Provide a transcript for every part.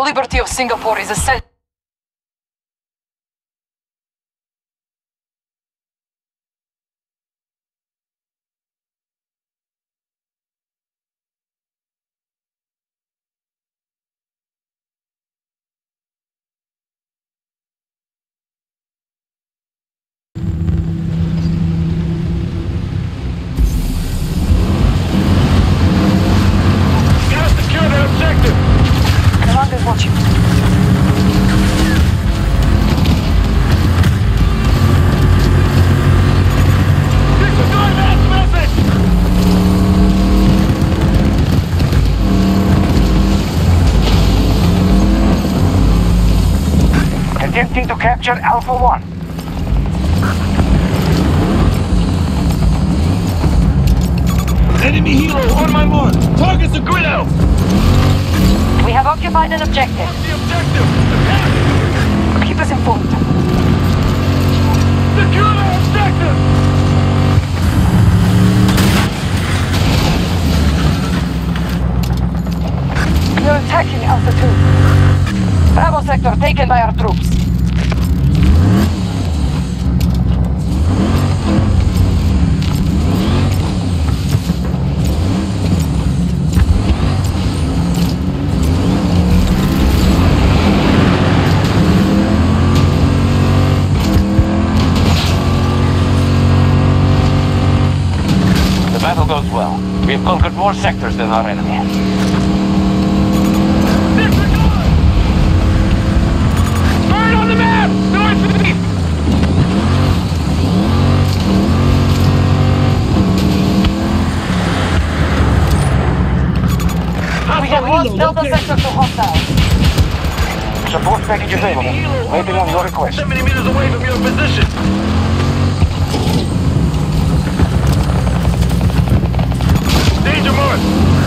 Liberty of Singapore is essential. Capture Alpha 1. Enemy helo on my mark! Target's a grid out! We have occupied an objective. The objective! Attack! Keep us informed. Secure that objective! You're attacking Alpha 2. Bravo sector taken by our troops. Conquered more sectors than our enemy. Disregard! Turn on the map! Northeast! We have lost Delta sector to hostiles. Support package available. Waiting on your request. 70 meters away from your position! Danger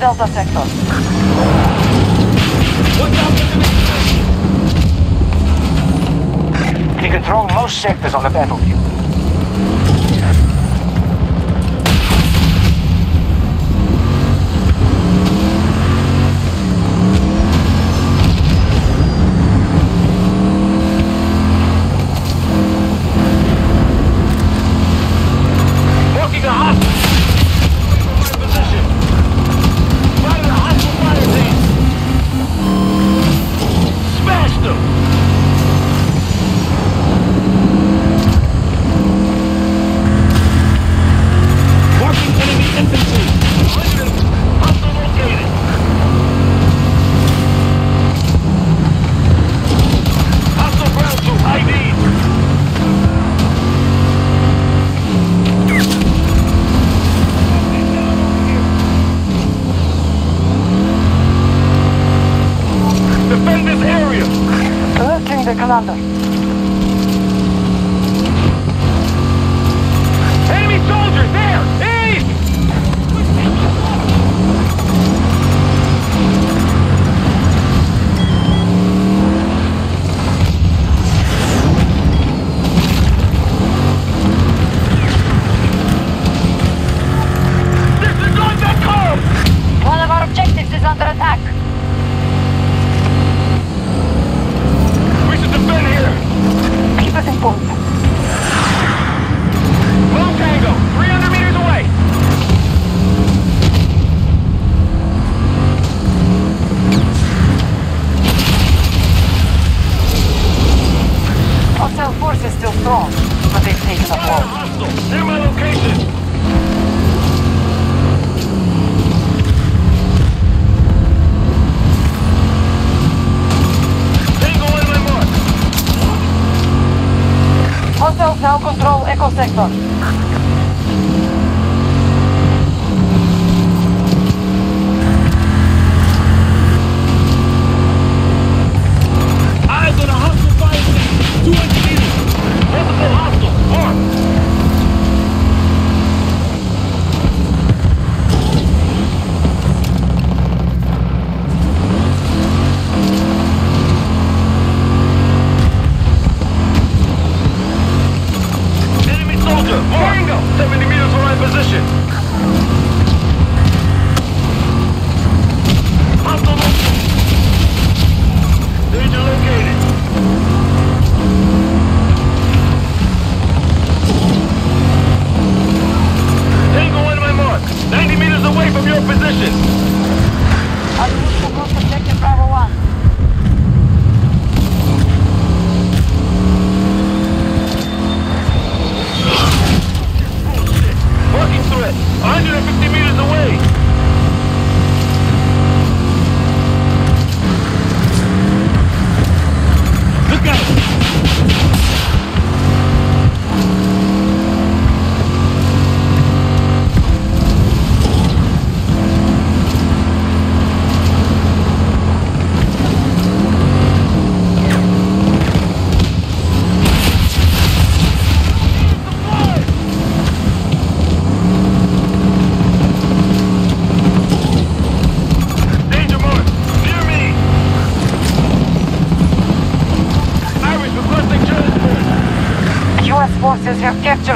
Delta Sector. He controlled most sectors on the battlefield.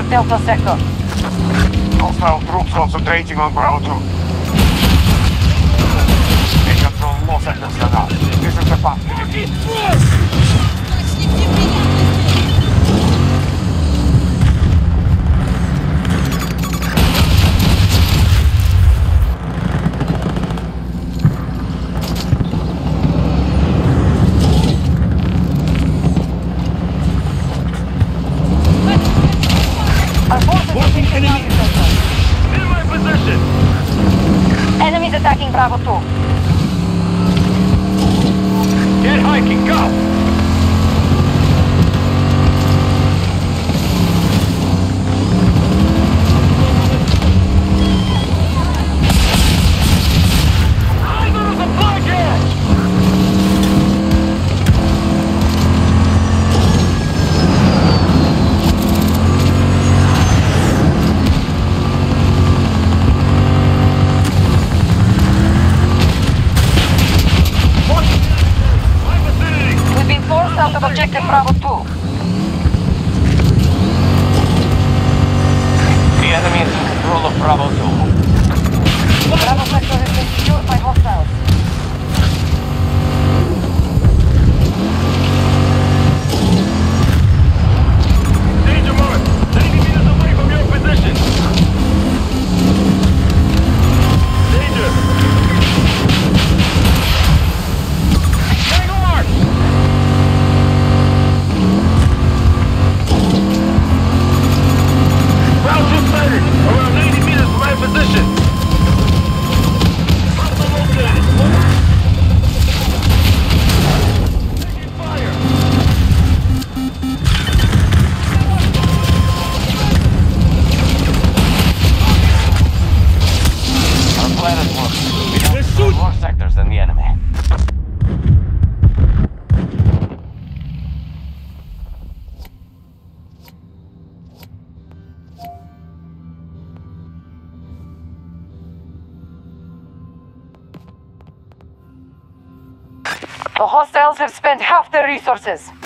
Delta Seco. Hostile nou troops concentrating on ground. Spent half their resources.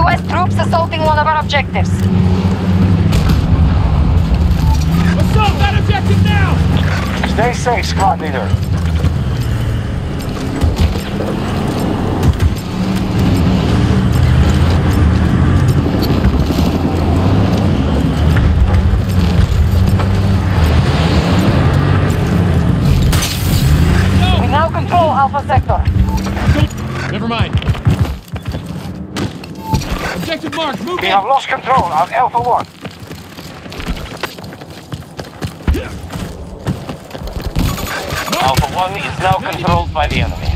U.S. troops assaulting one of our objectives. Assault that objective now! Stay safe, squad leader. have lost control of Alpha 1. Alpha 1 is now controlled by the enemy.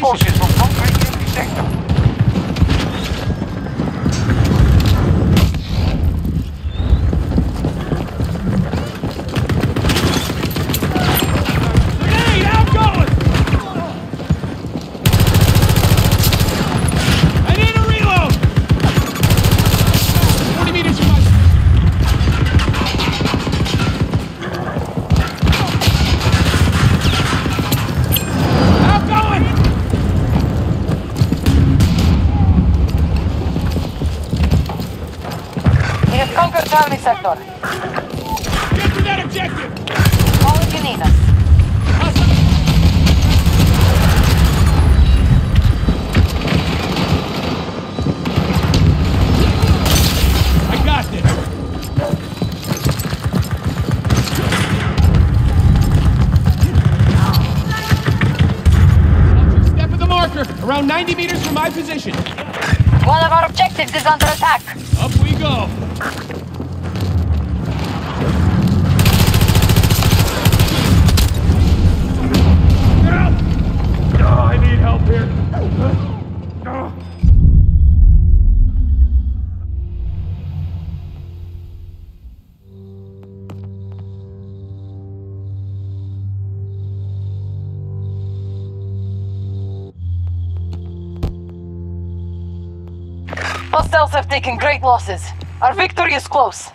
British great losses. Our victory is close.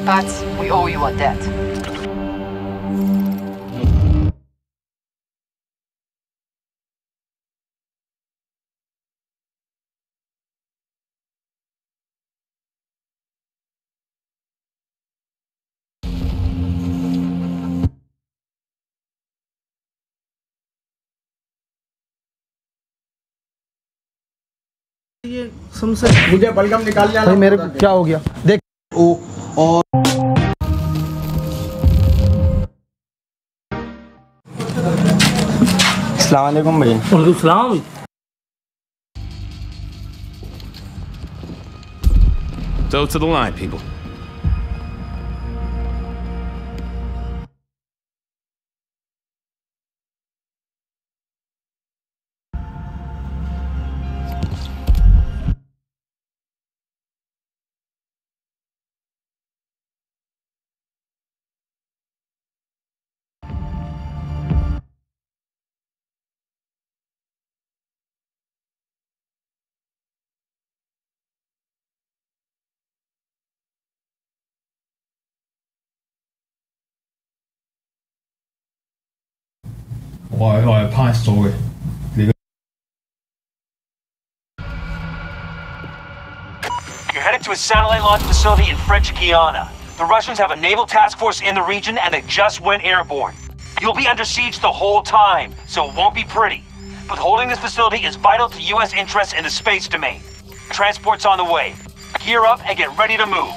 No, Pats, we owe you a debt. मुझे बलगम निकाल जाना मेरे को क्या हो गया? देख। ओ और अस्सलाम वालेकुम भाई So to the line, people. You're headed to a satellite launch facility in French Guiana. The Russians have a naval task force in the region and they just went airborne. You'll be under siege the whole time, so it won't be pretty. But holding this facility is vital to U.S. interests in the space domain. Transport's on the way. Gear up and get ready to move.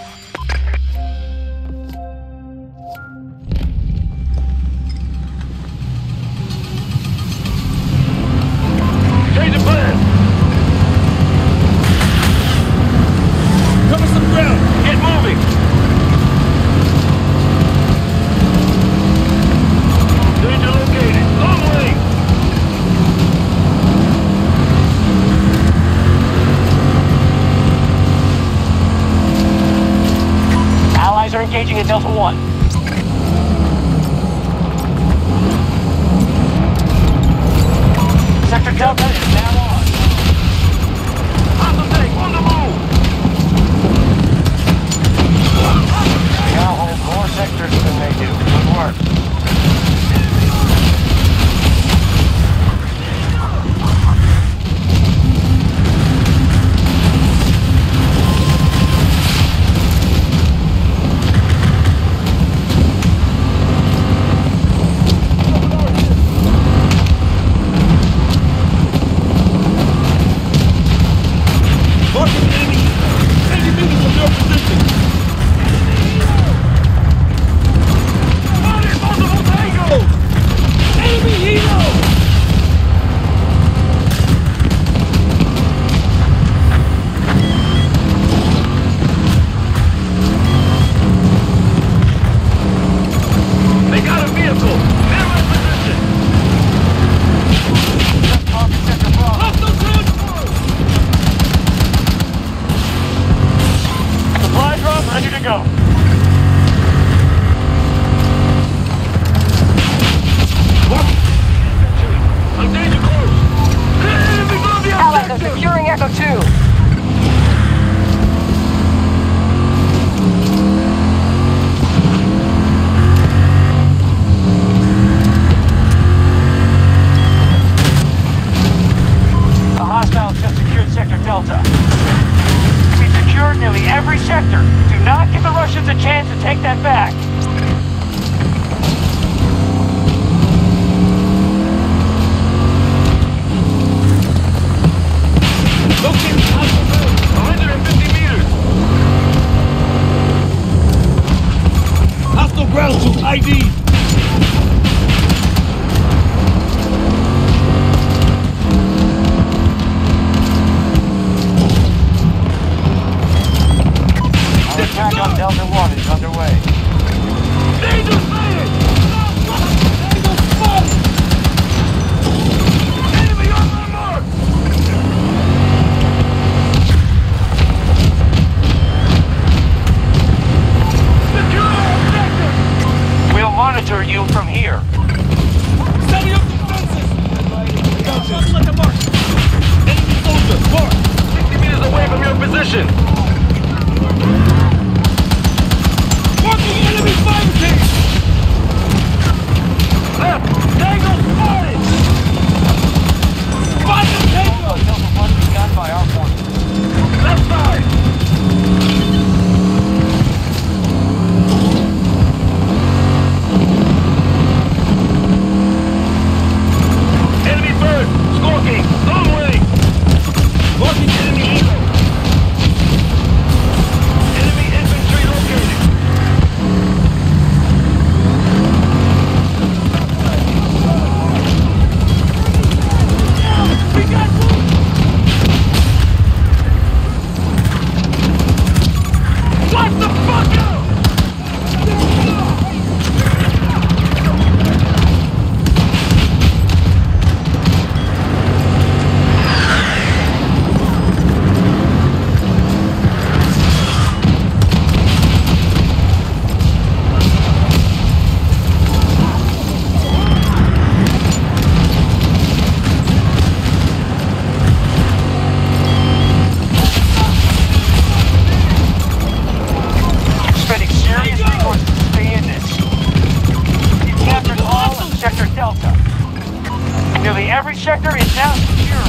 sector is now secure.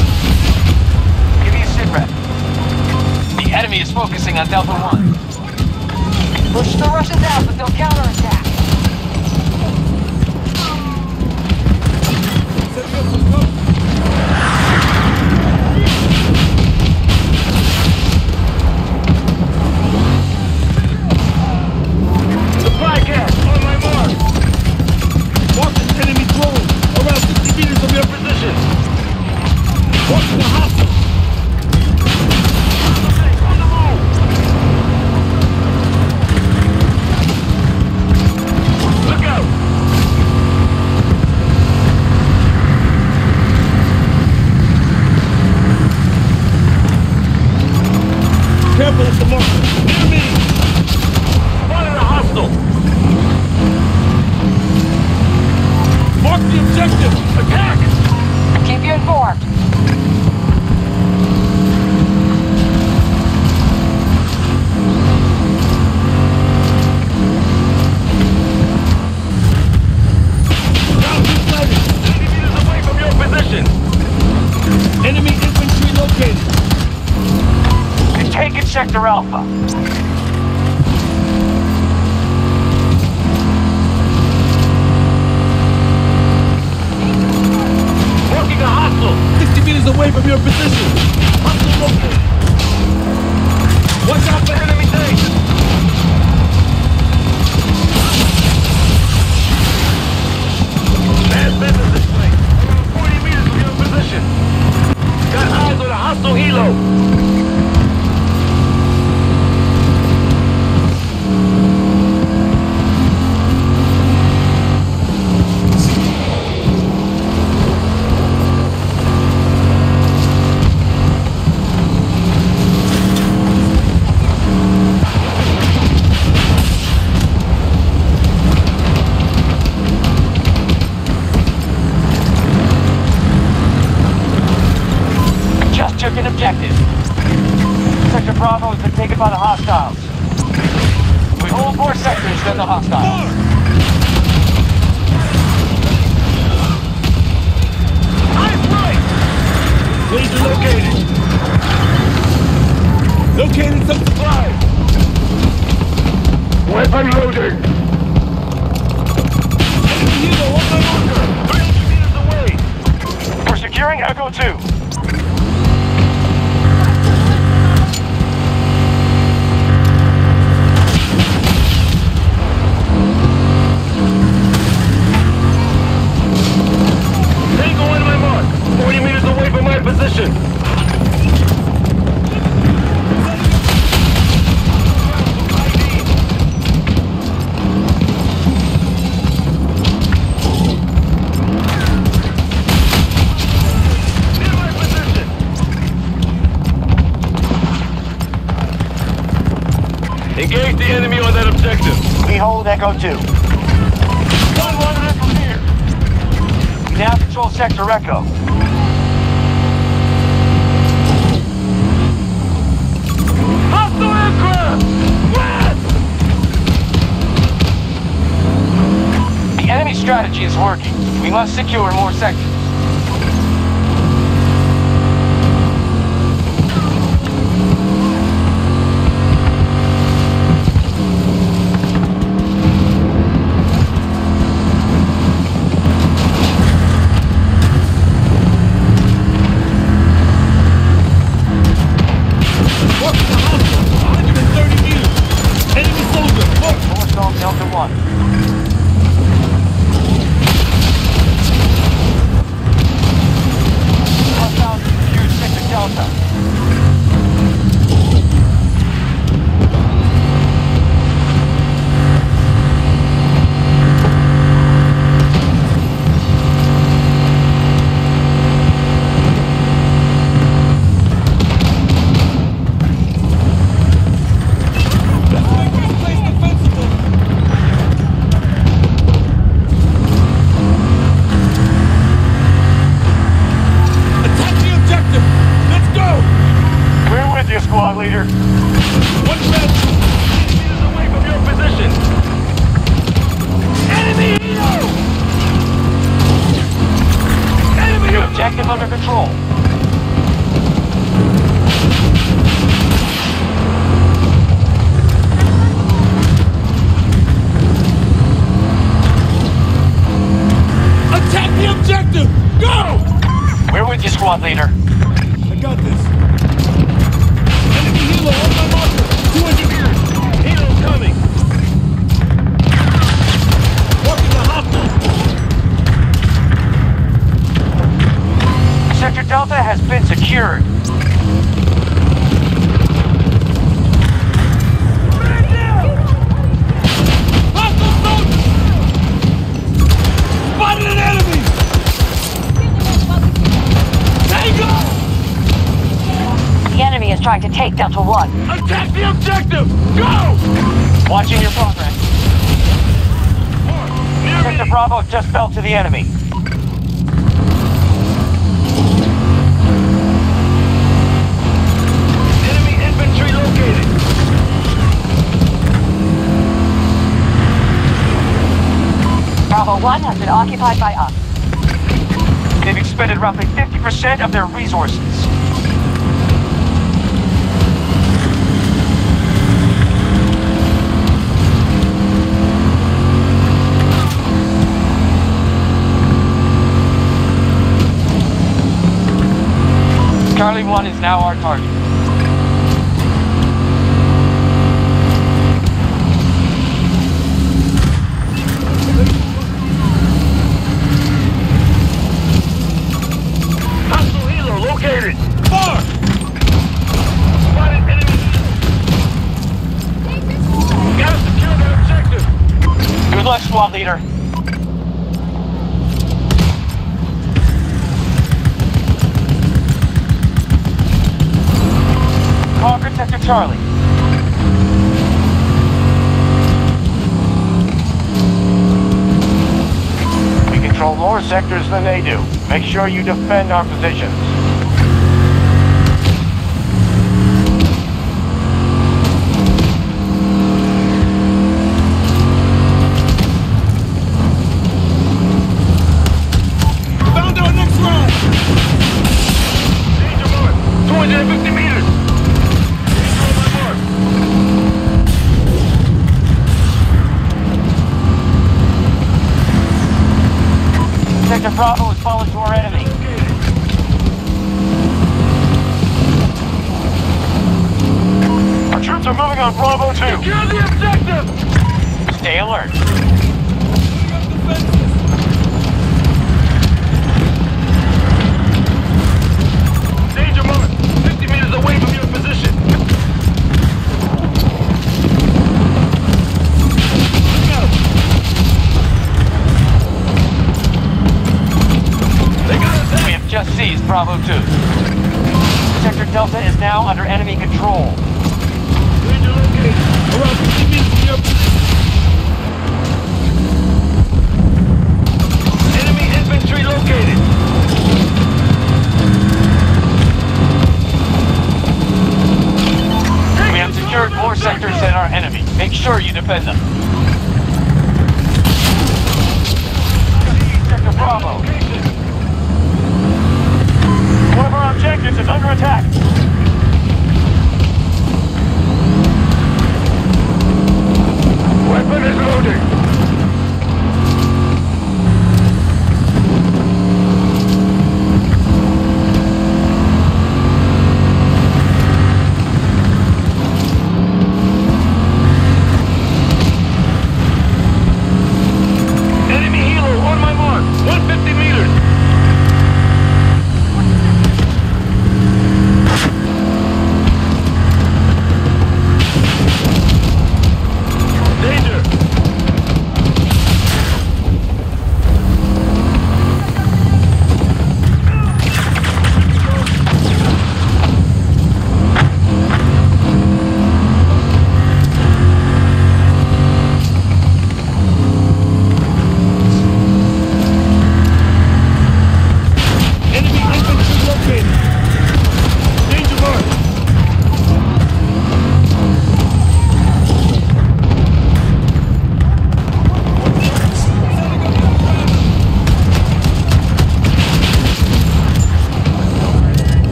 Give me a sitrep. The enemy is focusing on Delta 1. Push the Russians out, but they'll counterattack. Sergio, Echo 2. take Delta One. Attack the objective! Go! Watching your progress. Sector Bravo just fell to the enemy. Bravo 1 has been occupied by us. They've expended roughly 50% of their resources. Charlie 1 is now our target. Located! Spotted enemy! Gotta secure the objective! Good luck, squad leader. Charlie. We control more sectors than they do. Make sure you defend our positions.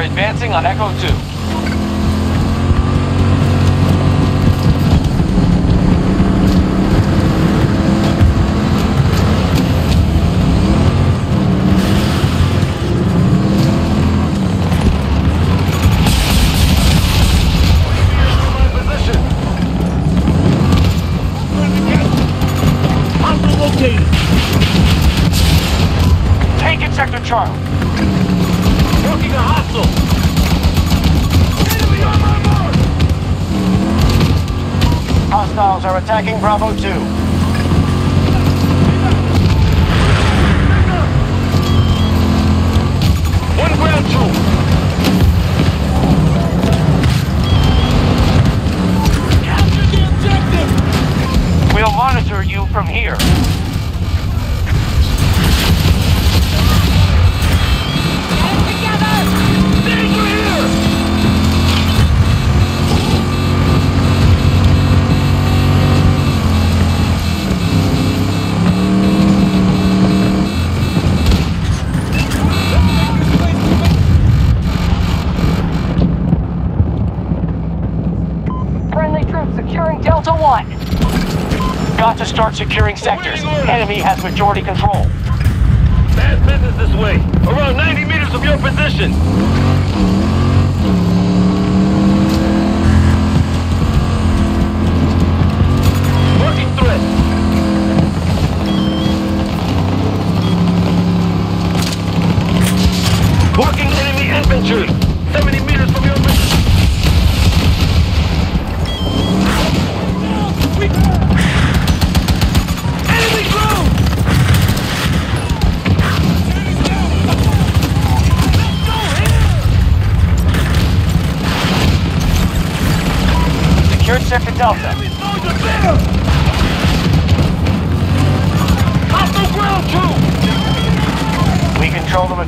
are advancing on Echo 2. tracking Bravo 2. start securing sectors. Enemy has majority control. Bad business this way. Around 90 meters from your position.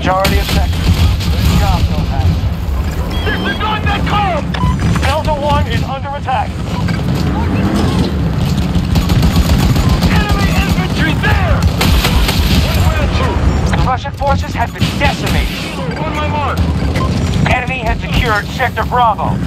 majority of sectors. Good job, Nomad. This is not that calm! Delta 1 is under attack. Enemy infantry there! The Russian forces have been decimated. On my mark. Enemy has secured Sector Bravo.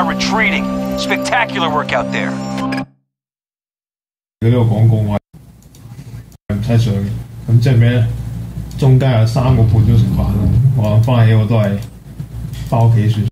Are retreating. Spectacular work out there. 佢呢度講過話唔使上嘅，咁即系咩咧？中间有三个半钟食饭啦，我谂翻起我都系翻屋企算。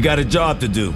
We got a job to do.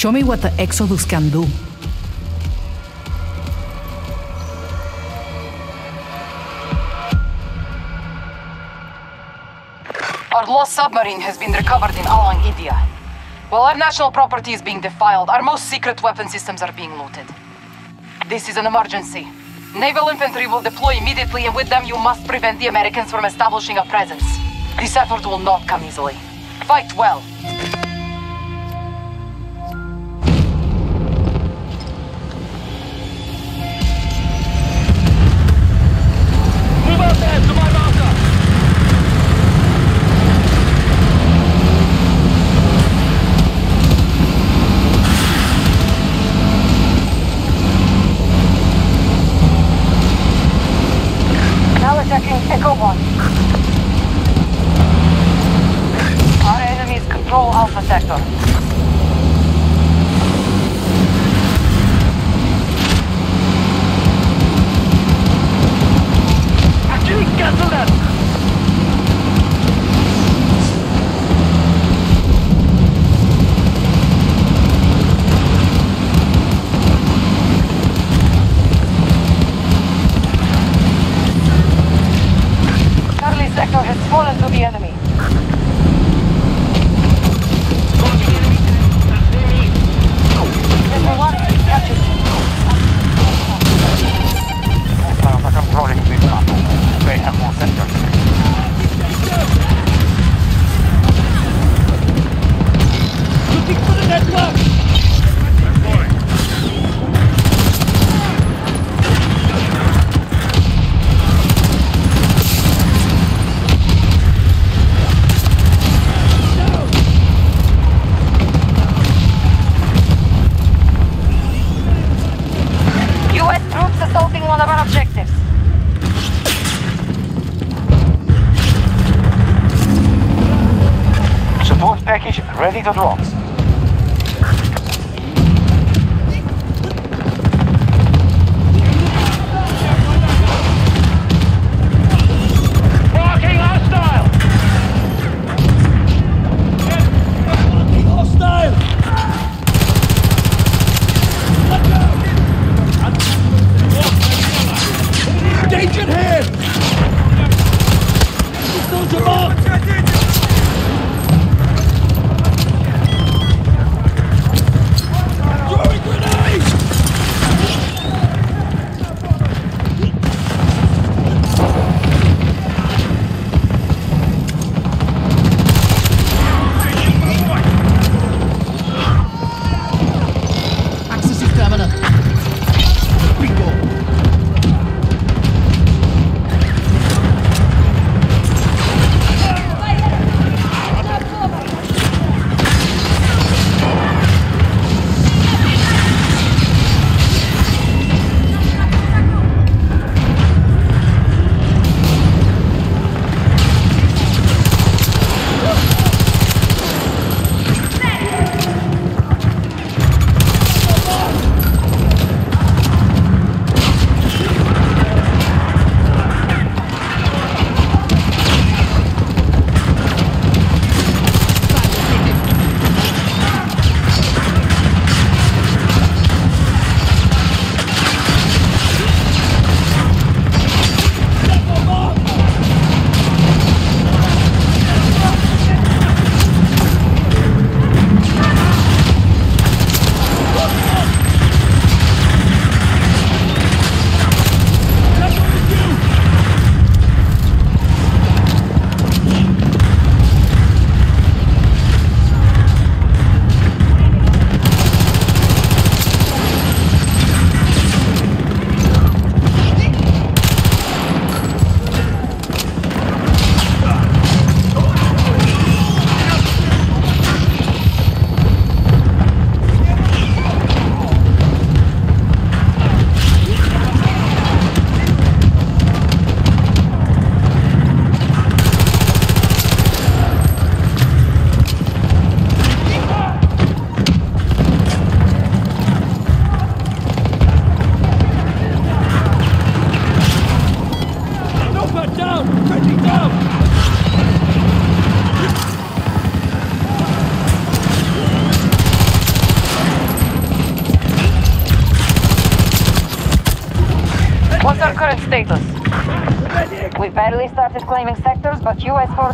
Show me what the Exodus can do. Our lost submarine has been recovered in Alang, India. While our national property is being defiled, our most secret weapon systems are being looted. This is an emergency. Naval infantry will deploy immediately, and with them, you must prevent the Americans from establishing a presence. This effort will not come easily. Fight well. Package ready to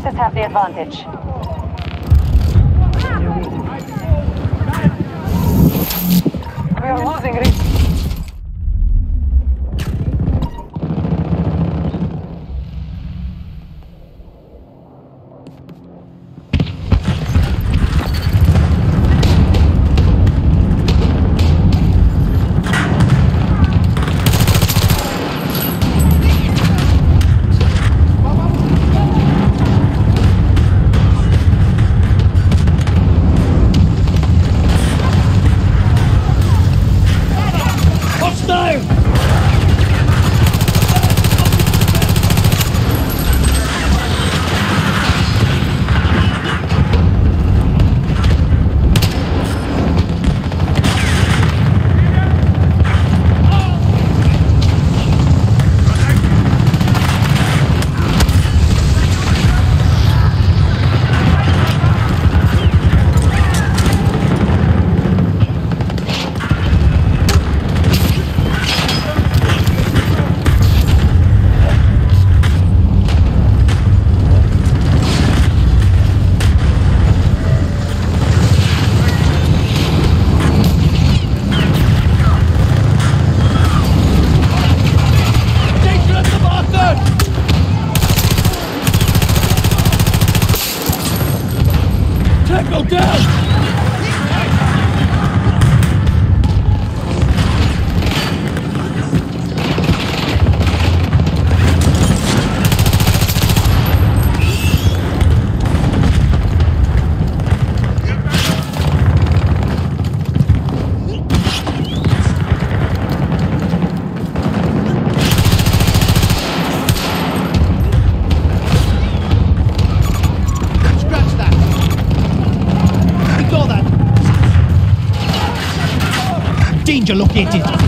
U.S. forces have the advantage. 电竞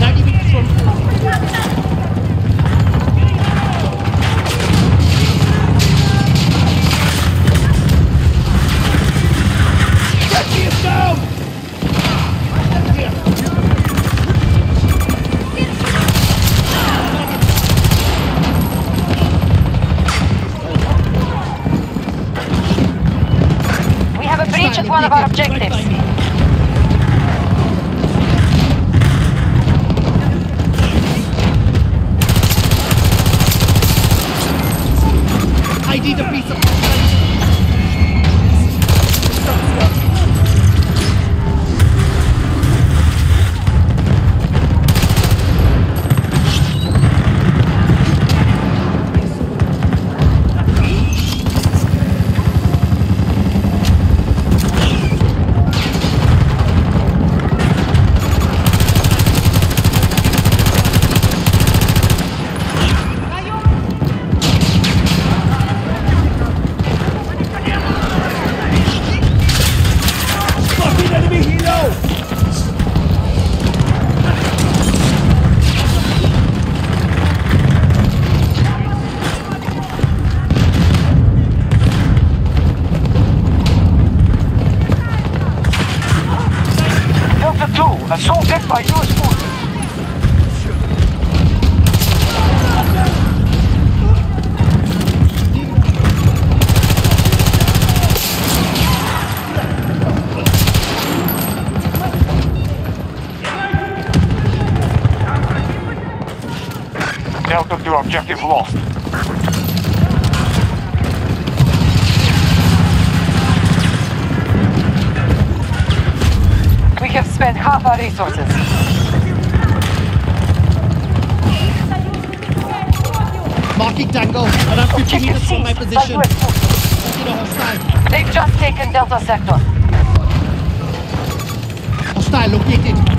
Objective lost. We have spent half our resources. Marking Tango, and I'm pushing meters from my position. They've just taken Delta Sector. Hostile located.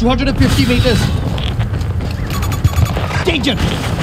250 meters. Danger!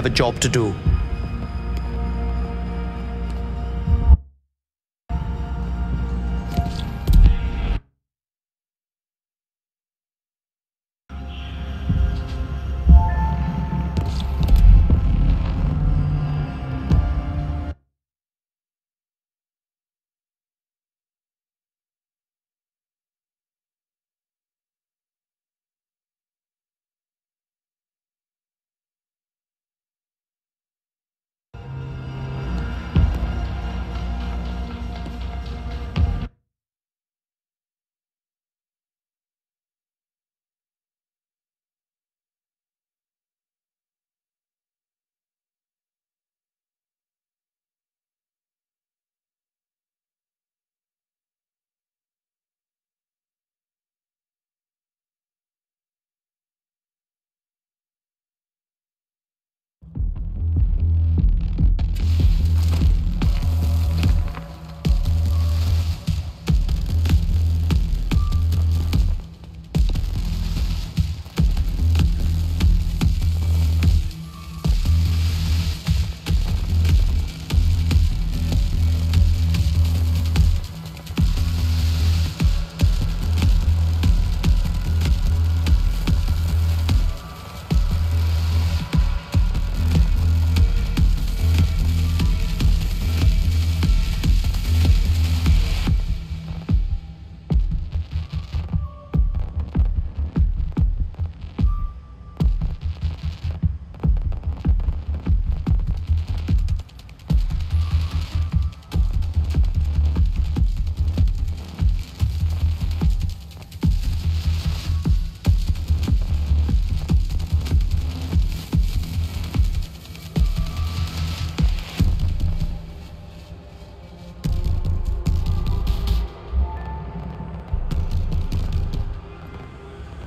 Have a job to do.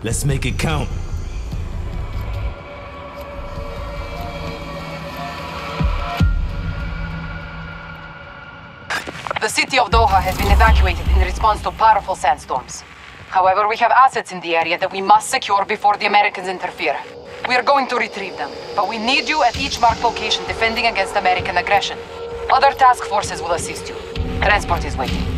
Let's make it count. The city of Doha has been evacuated in response to powerful sandstorms. However, we have assets in the area that we must secure before the Americans interfere. We are going to retrieve them, but we need you at each marked location defending against American aggression. Other task forces will assist you. Transport is waiting.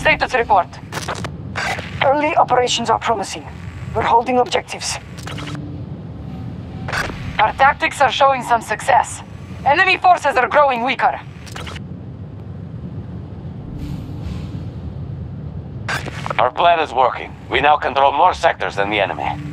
Status report. Early operations are promising. We're holding objectives. Our tactics are showing some success. Enemy forces are growing weaker. Our plan is working. We now control more sectors than the enemy.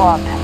Luck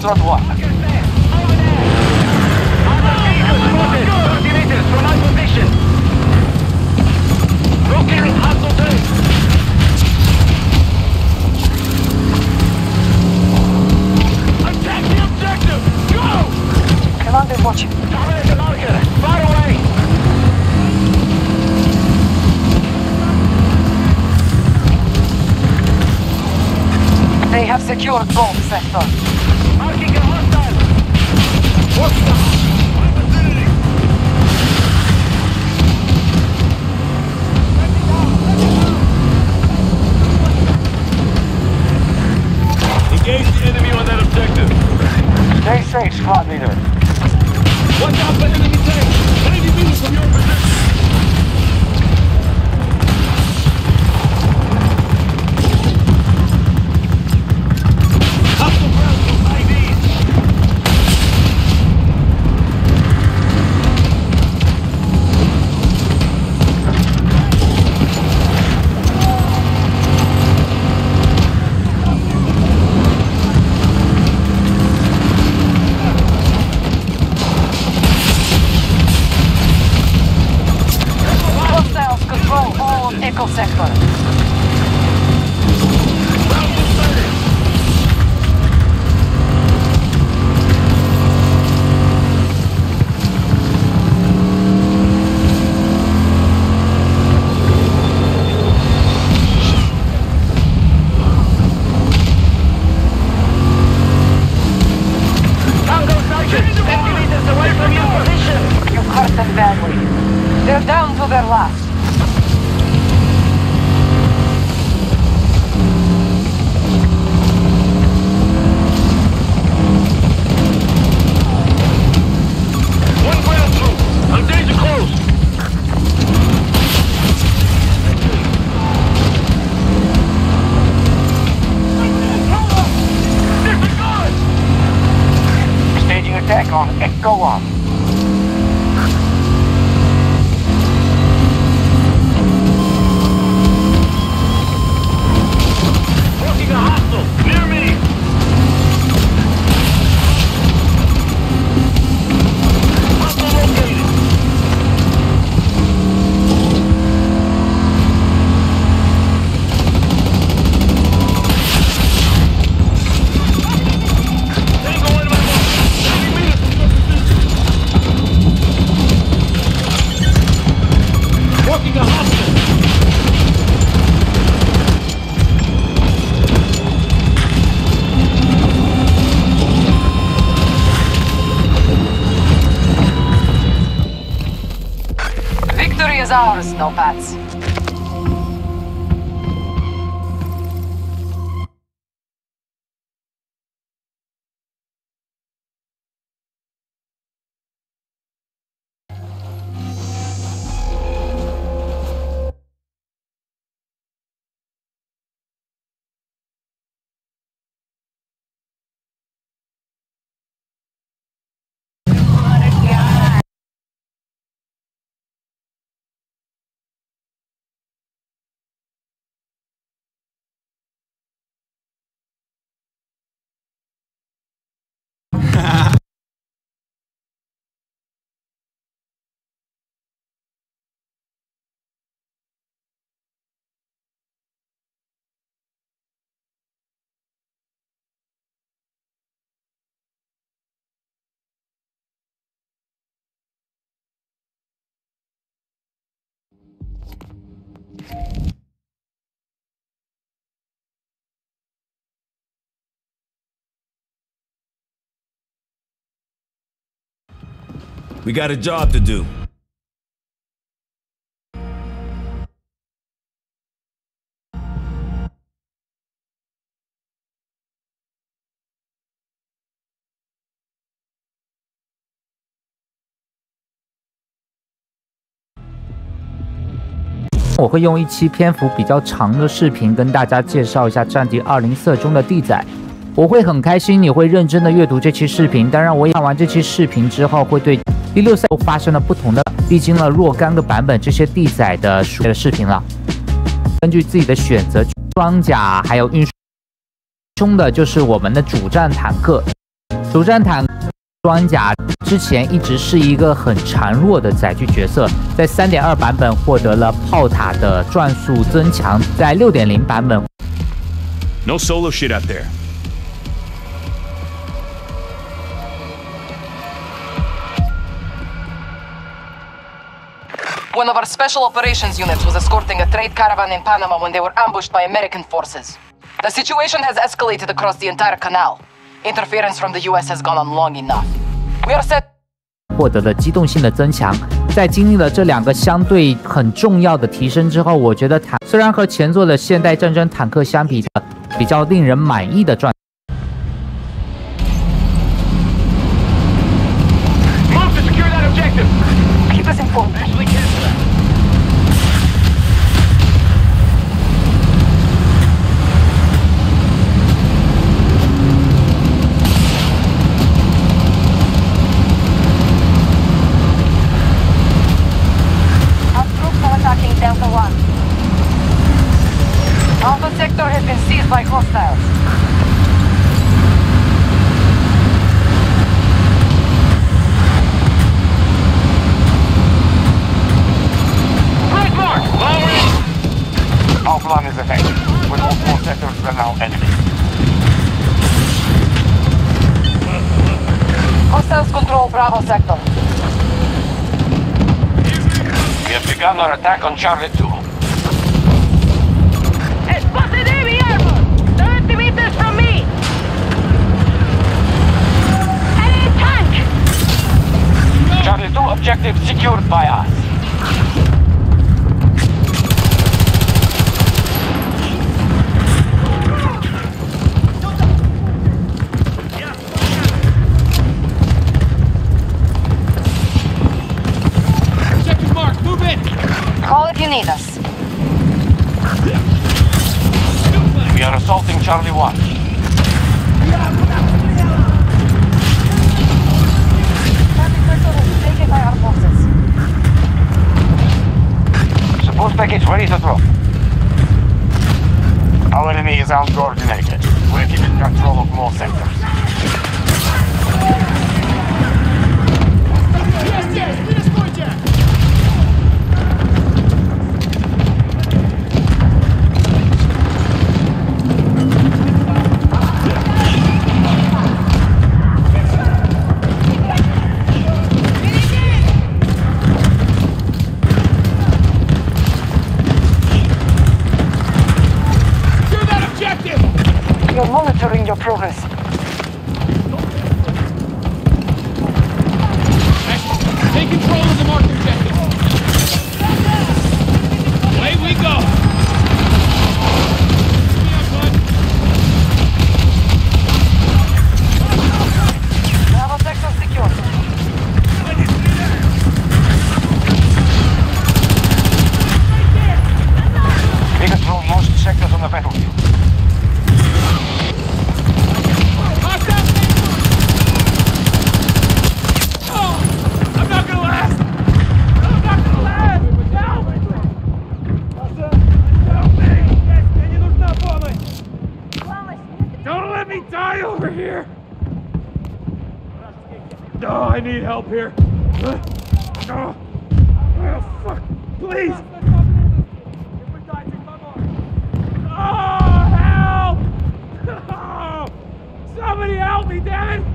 Strandwatch. we got a job to do. 我会用一期篇幅比较长的视频跟大家介绍一下战地二零四中的地仔我会很开心，你会认真的阅读这期视频。当然，我也看完这期视频之后，会对第六赛季发生了不同的，历经了若干个版本这些地载的视频了。根据自己的选择，装甲还有运输冲的就是我们的主战坦克。主战坦装甲之前一直是一个很孱弱的载具角色，在三点二版本获得了炮塔的转速增强，在六点零版本。No solo shit out there. One of our special operations units was escorting a trade caravan in Panama when they were ambushed by American forces. The situation has escalated across the entire canal. Interference from the US has gone on long enough. We are set. 获得了机动性的增强，在经历了这两个相对很重要的提升之后，我觉得坦虽然和前作的现代战争坦克相比的比较令人满意的状。 Charlie damn!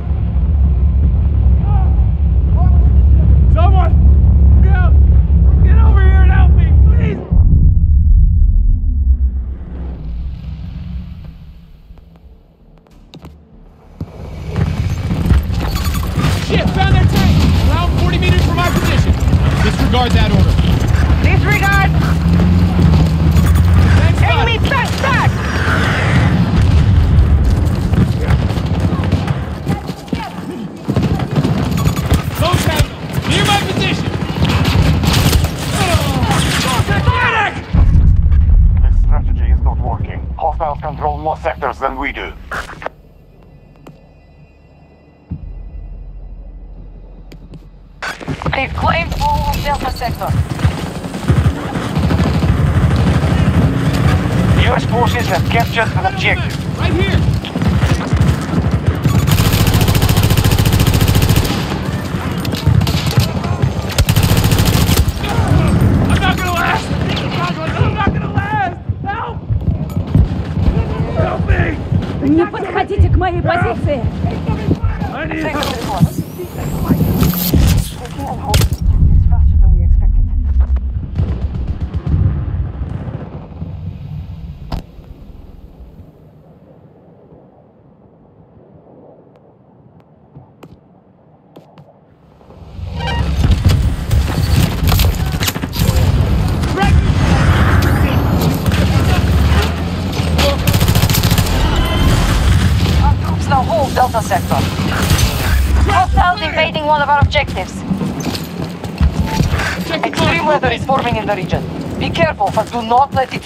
Not let it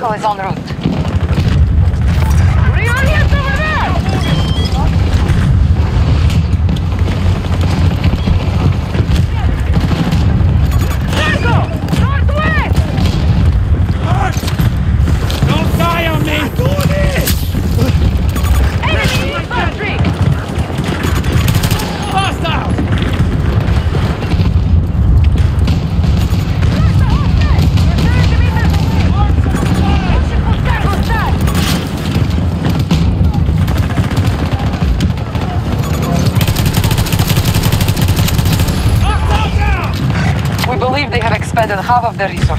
vehicle is en route. Expended half of their resources.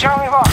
Charlie 1.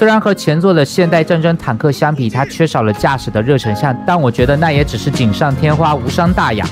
虽然和前作的现代战争坦克相比，它缺少了驾驶的热成像，但我觉得那也只是锦上添花，无伤大雅。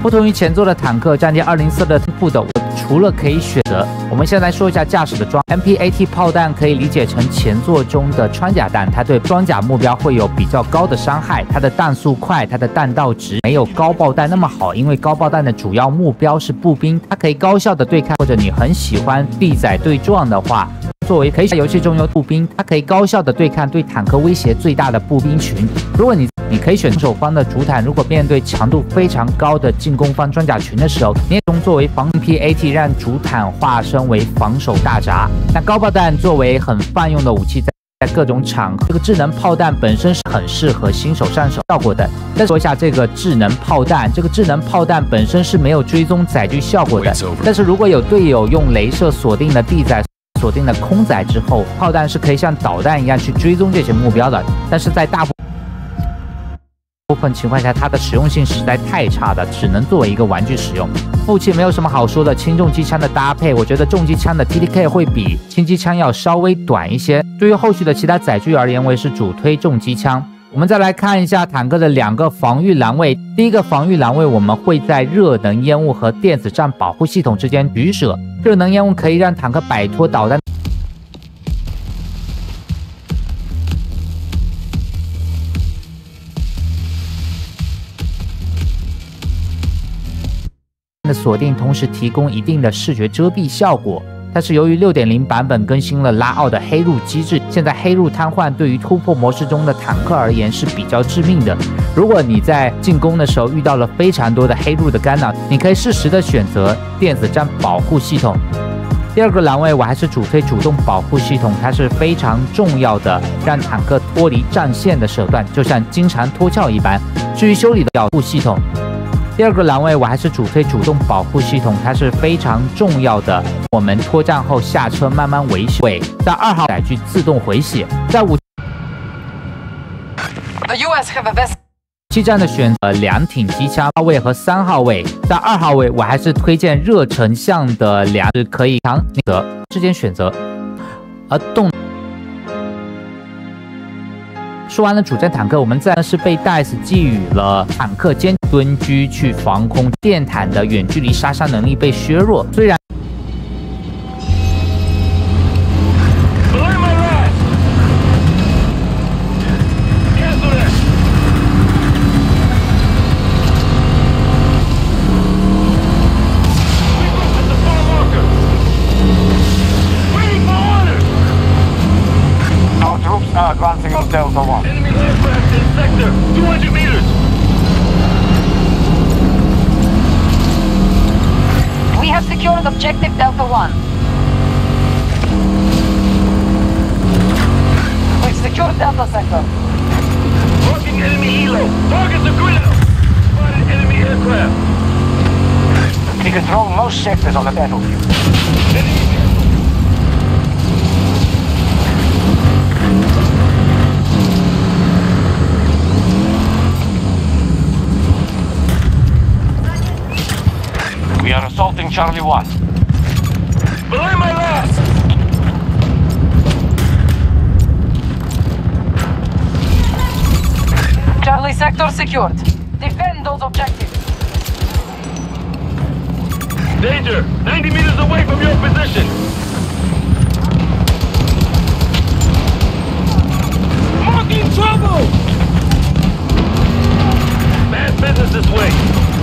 不同于前作的坦克，战舰204的部的，我除了可以选择，我们先来说一下驾驶的装。MPAT 炮弹可以理解成前作中的穿甲弹，它对装甲目标会有比较高的伤害，它的弹速快，它的弹道值没有高爆弹那么好，因为高爆弹的主要目标是步兵，它可以高效的对抗，或者你很喜欢地载对撞的话。作为可以在游戏中用步兵，它可以高效的对抗对坦克威胁最大的步兵群。如果你你可以选守方的主坦，如果面对强度非常高的进攻方装甲群的时候，你也用作为防 PAT 让主坦化身为防守大闸。那高爆弹作为很泛用的武器，在在各种场合，这个智能炮弹本身是很适合新手上手效果的。再说一下这个智能炮弹，这个智能炮弹本身是没有追踪载具效果的，但是如果有队友用镭射锁定了地载。锁定了空载之后，炮弹是可以像导弹一样去追踪这些目标的。但是在大部部分情况下，它的实用性实在太差了，只能作为一个玩具使用。武器没有什么好说的，轻重机枪的搭配，我觉得重机枪的 TDK 会比轻机枪要稍微短一些。对于后续的其他载具而言，我也是主推重机枪。我们再来看一下坦克的两个防御栏位。第一个防御栏位，我们会在热能烟雾和电子战保护系统之间取舍。热能烟雾可以让坦克摆脱导弹的锁定，同时提供一定的视觉遮蔽效果。但是由于六点零版本更新了拉奥的黑入机制，现在黑入瘫痪对于突破模式中的坦克而言是比较致命的。如果你在进攻的时候遇到了非常多的黑入的干扰，你可以适时的选择电子战保护系统。第二个栏位我还是主推主动保护系统，它是非常重要的让坦克脱离战线的手段，就像经常脱壳一般。至于修理的保护系统。第二个栏位我还是主推主动保护系统，它是非常重要的。我们脱战后下车慢慢维修，在二号载具自动回血，在五 The U.S. have a vessel. 器站的选择两挺机枪号位和三号位，在二号位我还是推荐热成像的两是可以强择之间选择，而动。说完了主战坦克，我们自然是被戴斯寄予了坦克间蹲狙去防空电坦的远距离杀伤能力被削弱。虽然 Delta. Marking enemy helo. Targets are good out. Spotted enemy aircraft. We control most sectors on the battlefield. We are assaulting Charlie 1. Belay my last. Charlie Sector secured. Defend those objectives. Danger! 90 meters away from your position! Marking trouble! Bad business this way.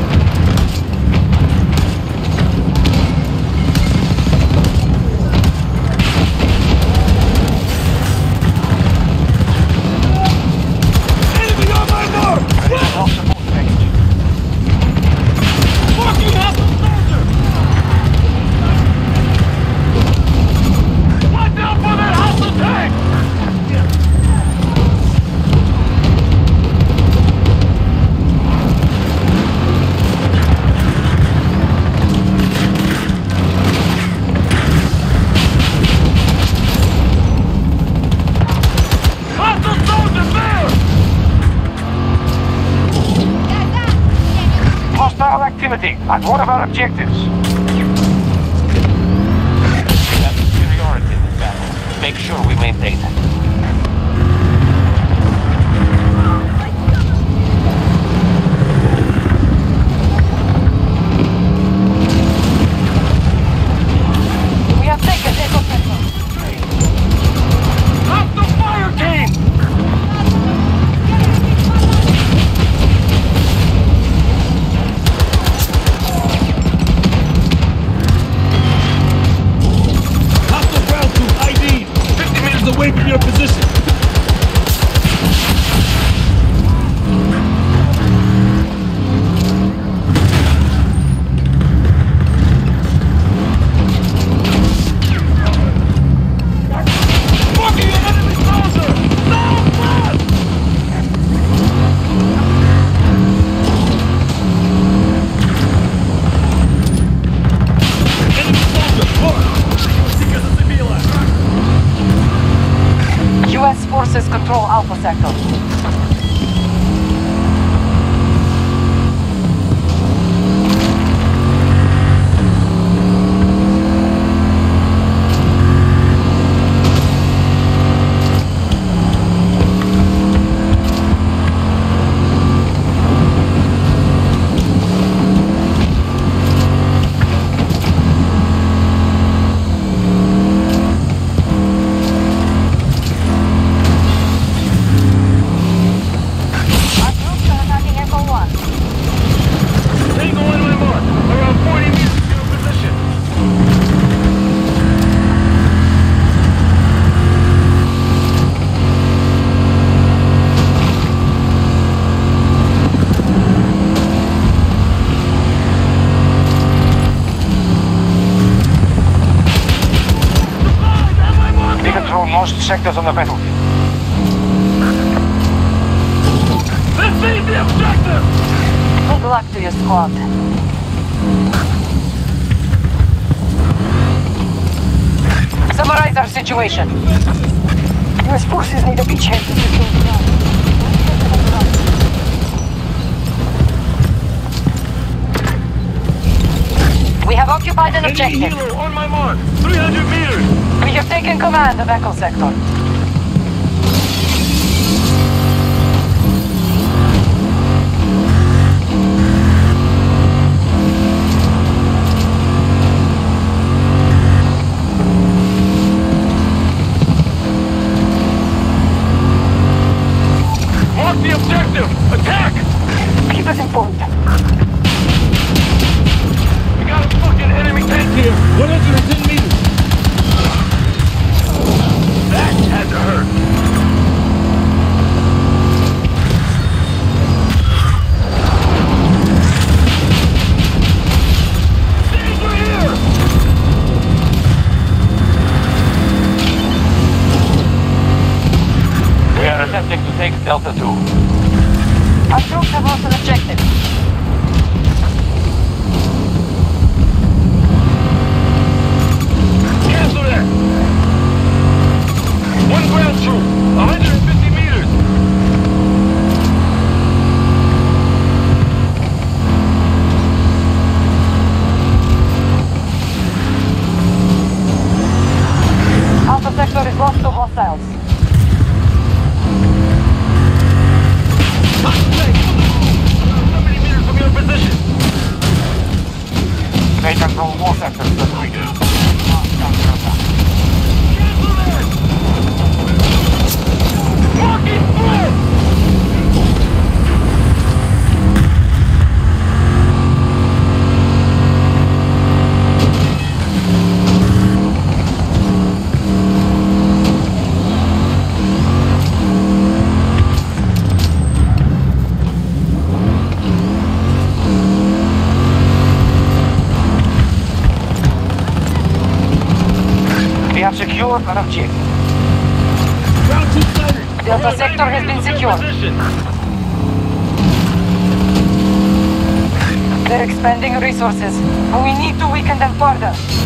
Activity at one of our objectives. Control most sectors on the battlefield. Let's seize the objective! Good luck to your squad. Summarize our situation. U.S. forces need a beachhead to secure the. We have occupied an Enemy objective. helo on my mark! 300 meters! Have taken command of Echo Sector. position. They're expending resources. We need to weaken them further.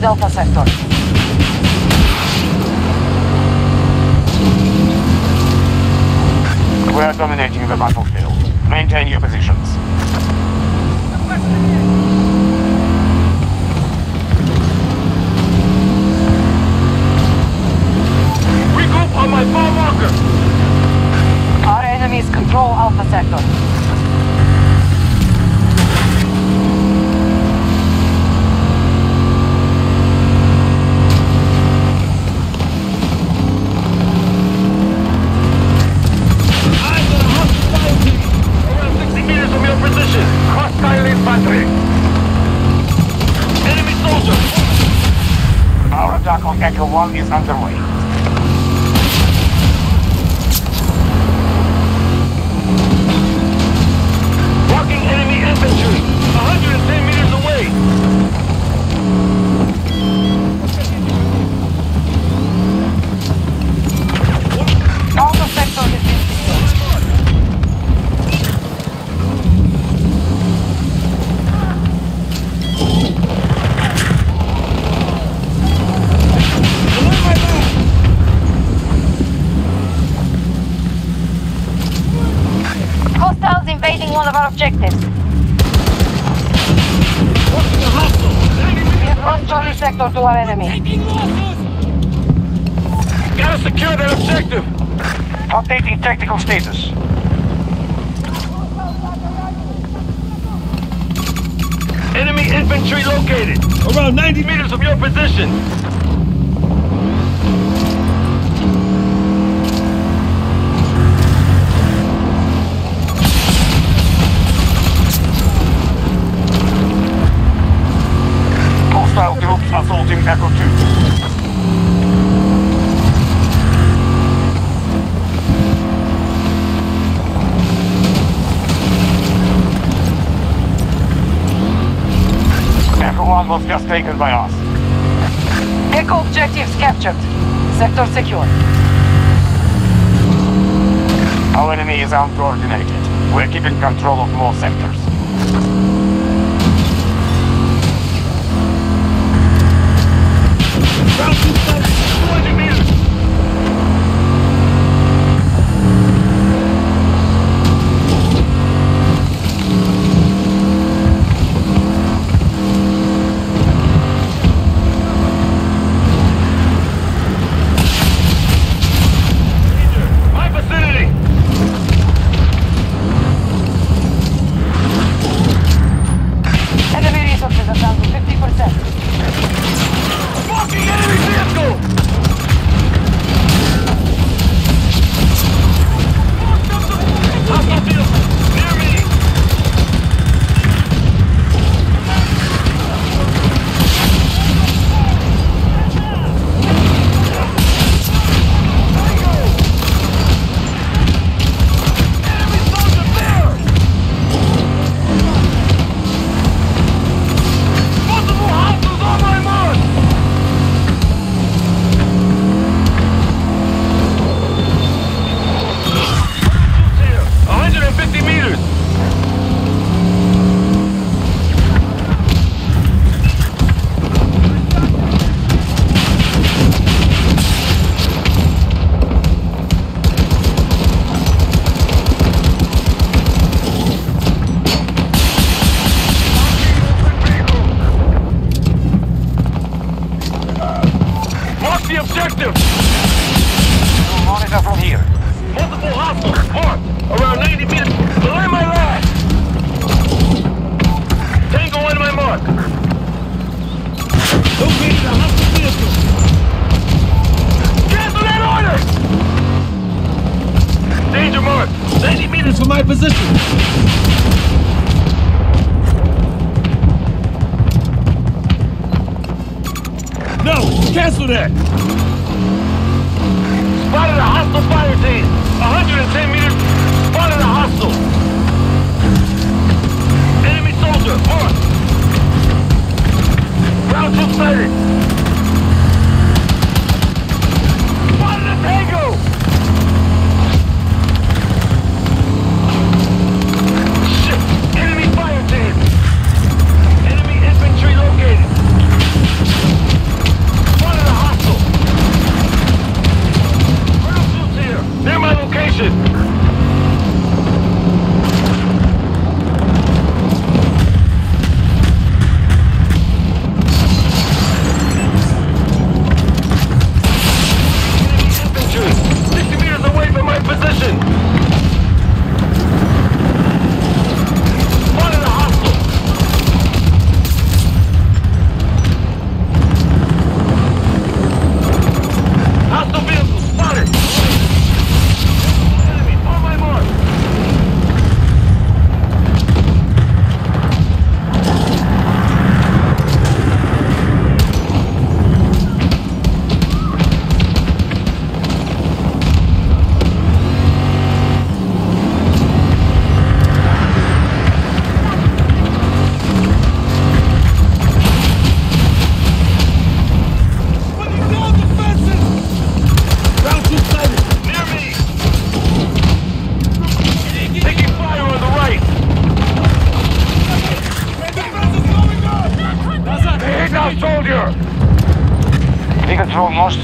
Delta Sector. We are dominating the battlefield. Maintain your positions. Regroup on my far marker! Our enemies control Alpha Sector. 往第三条路。Updating tactical status. Enemy infantry located. Around 90 meters from your position. taken by us. Echo objectives captured. Sector secure. Our enemy is uncoordinated. We're keeping control of more sectors. Bounty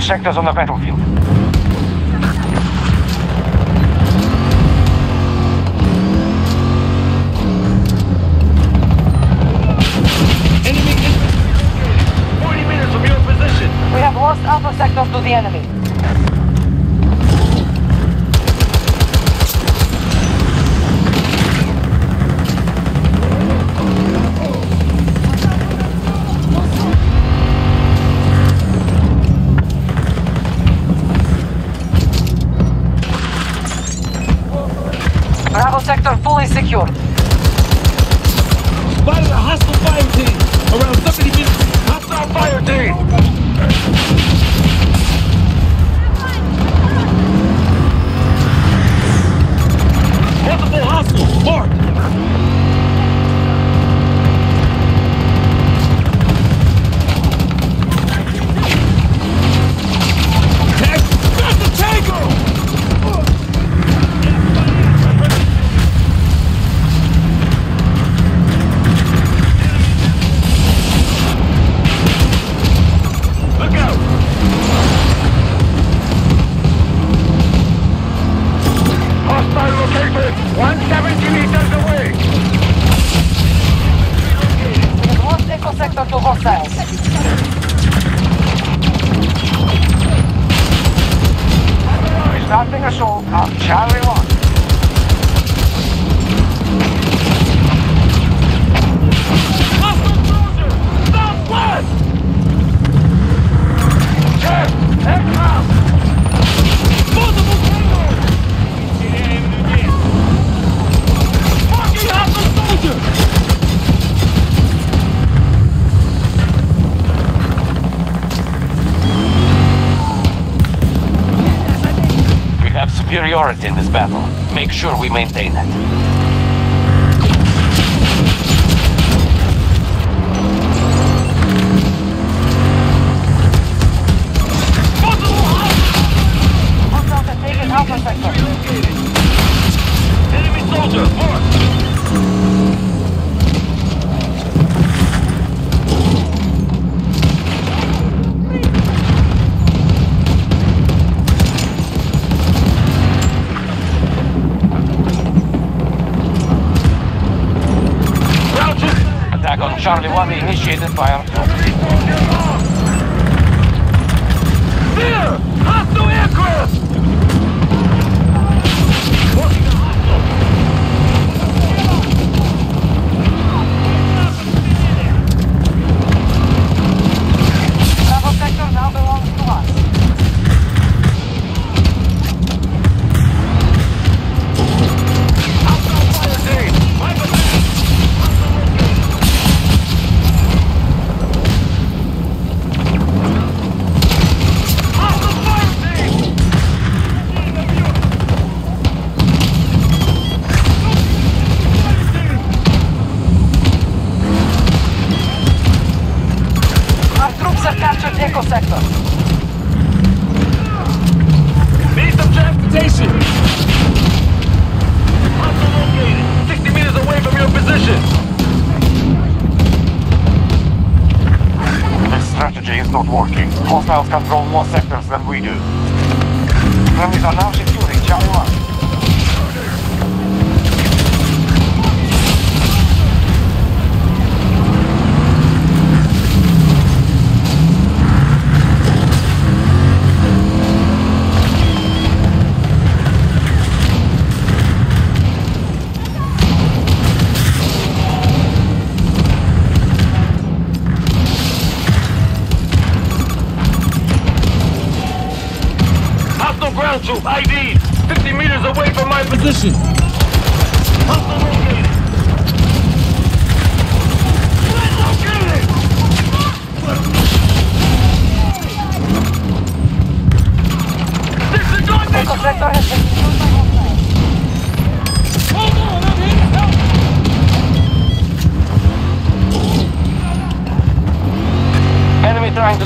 Check the zone of battle. in this battle. Make sure we maintain it. 你学生白啊。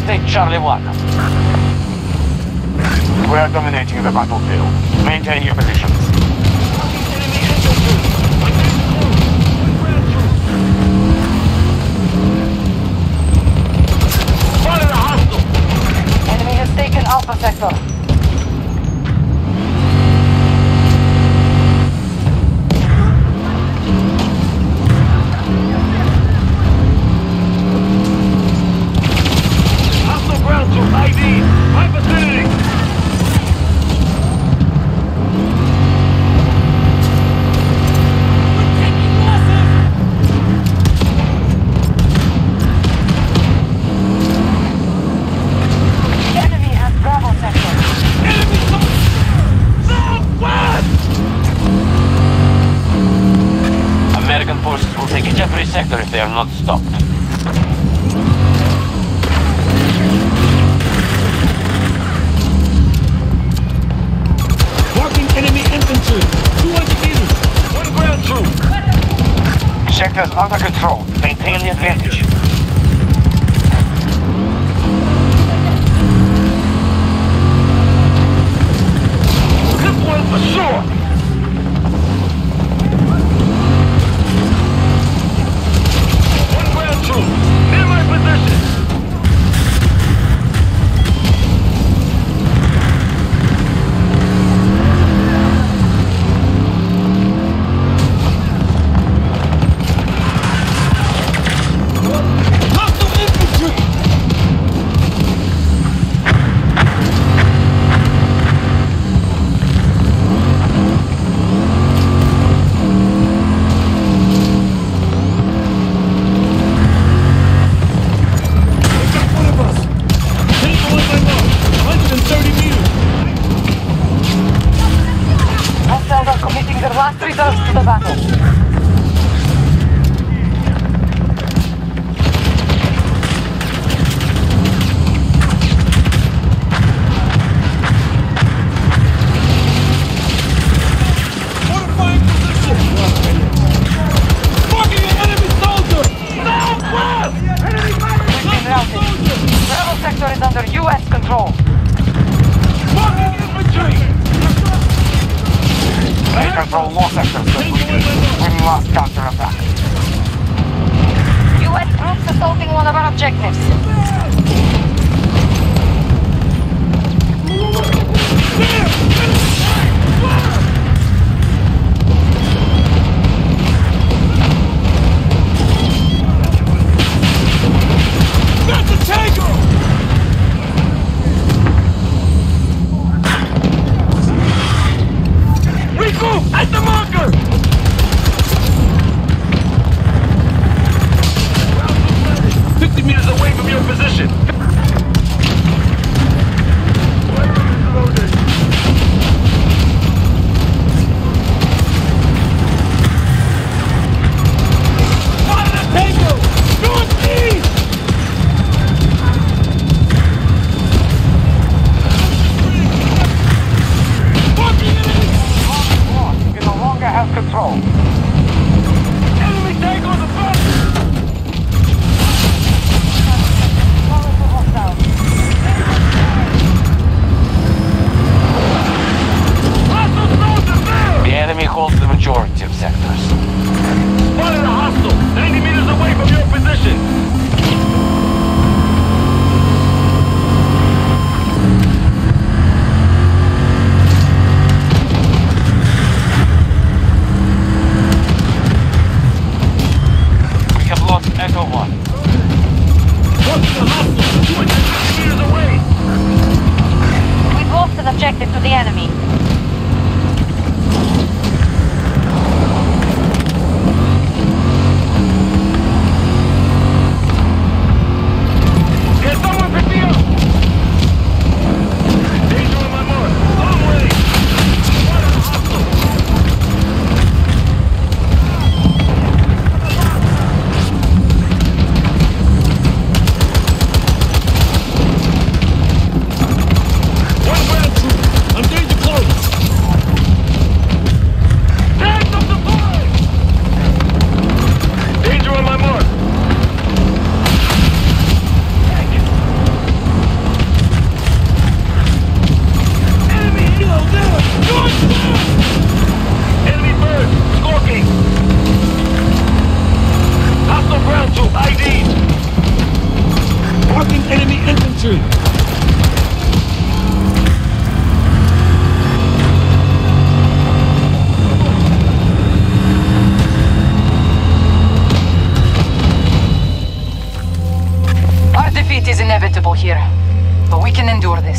take Charlie 1. We are dominating the battlefield. Maintain your positions. Fire the hostile! Enemy has taken Alpha Sector.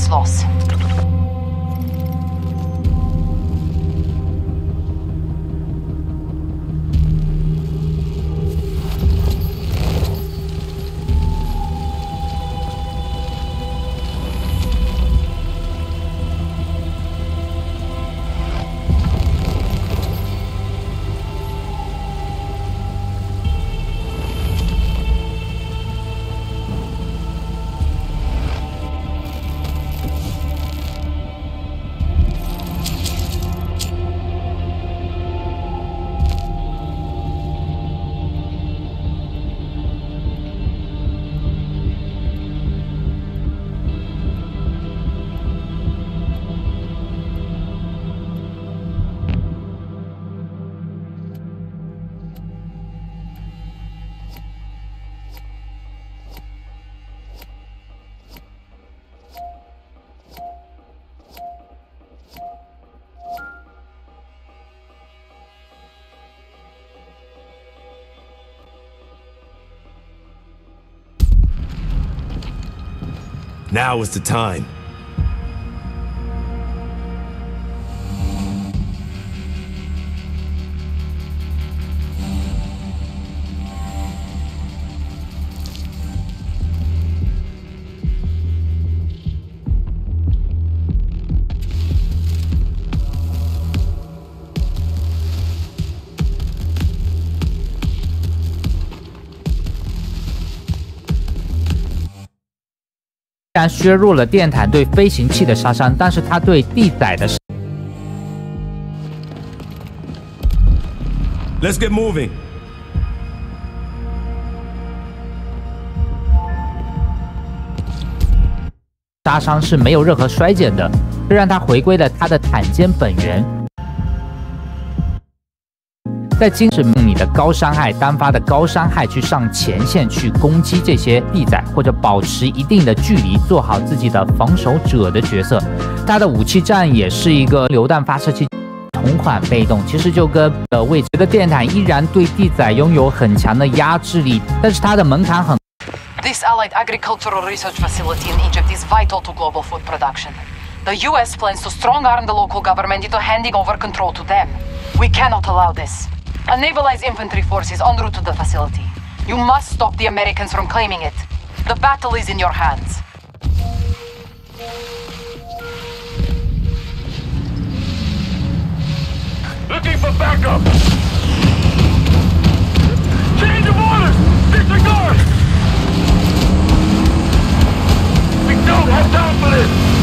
Can Now is the time. 削弱了电毯对飞行器的杀伤，但是它对地载的 Let's get moving. 杀伤是没有任何衰减的，这让它回归了它的坦肩本源。在精神你的高伤害单发的高伤害去上前线去攻击这些地载，或者保持一定的距离，做好自己的防守者的角色。它的武器站也是一个榴弹发射器，同款被动，其实就跟呃位置的电坦依然对地载拥有很强的压制力，但是它的门槛很。This Allied agricultural research facility in Egypt is vital to global food production. The US plans to strong arm the local government into handing over control to them. We cannot allow this. A navalized infantry force is en route to the facility. You must stop the Americans from claiming it. The battle is in your hands. Looking for backup! Change of orders! Disregard! We don't have time for this!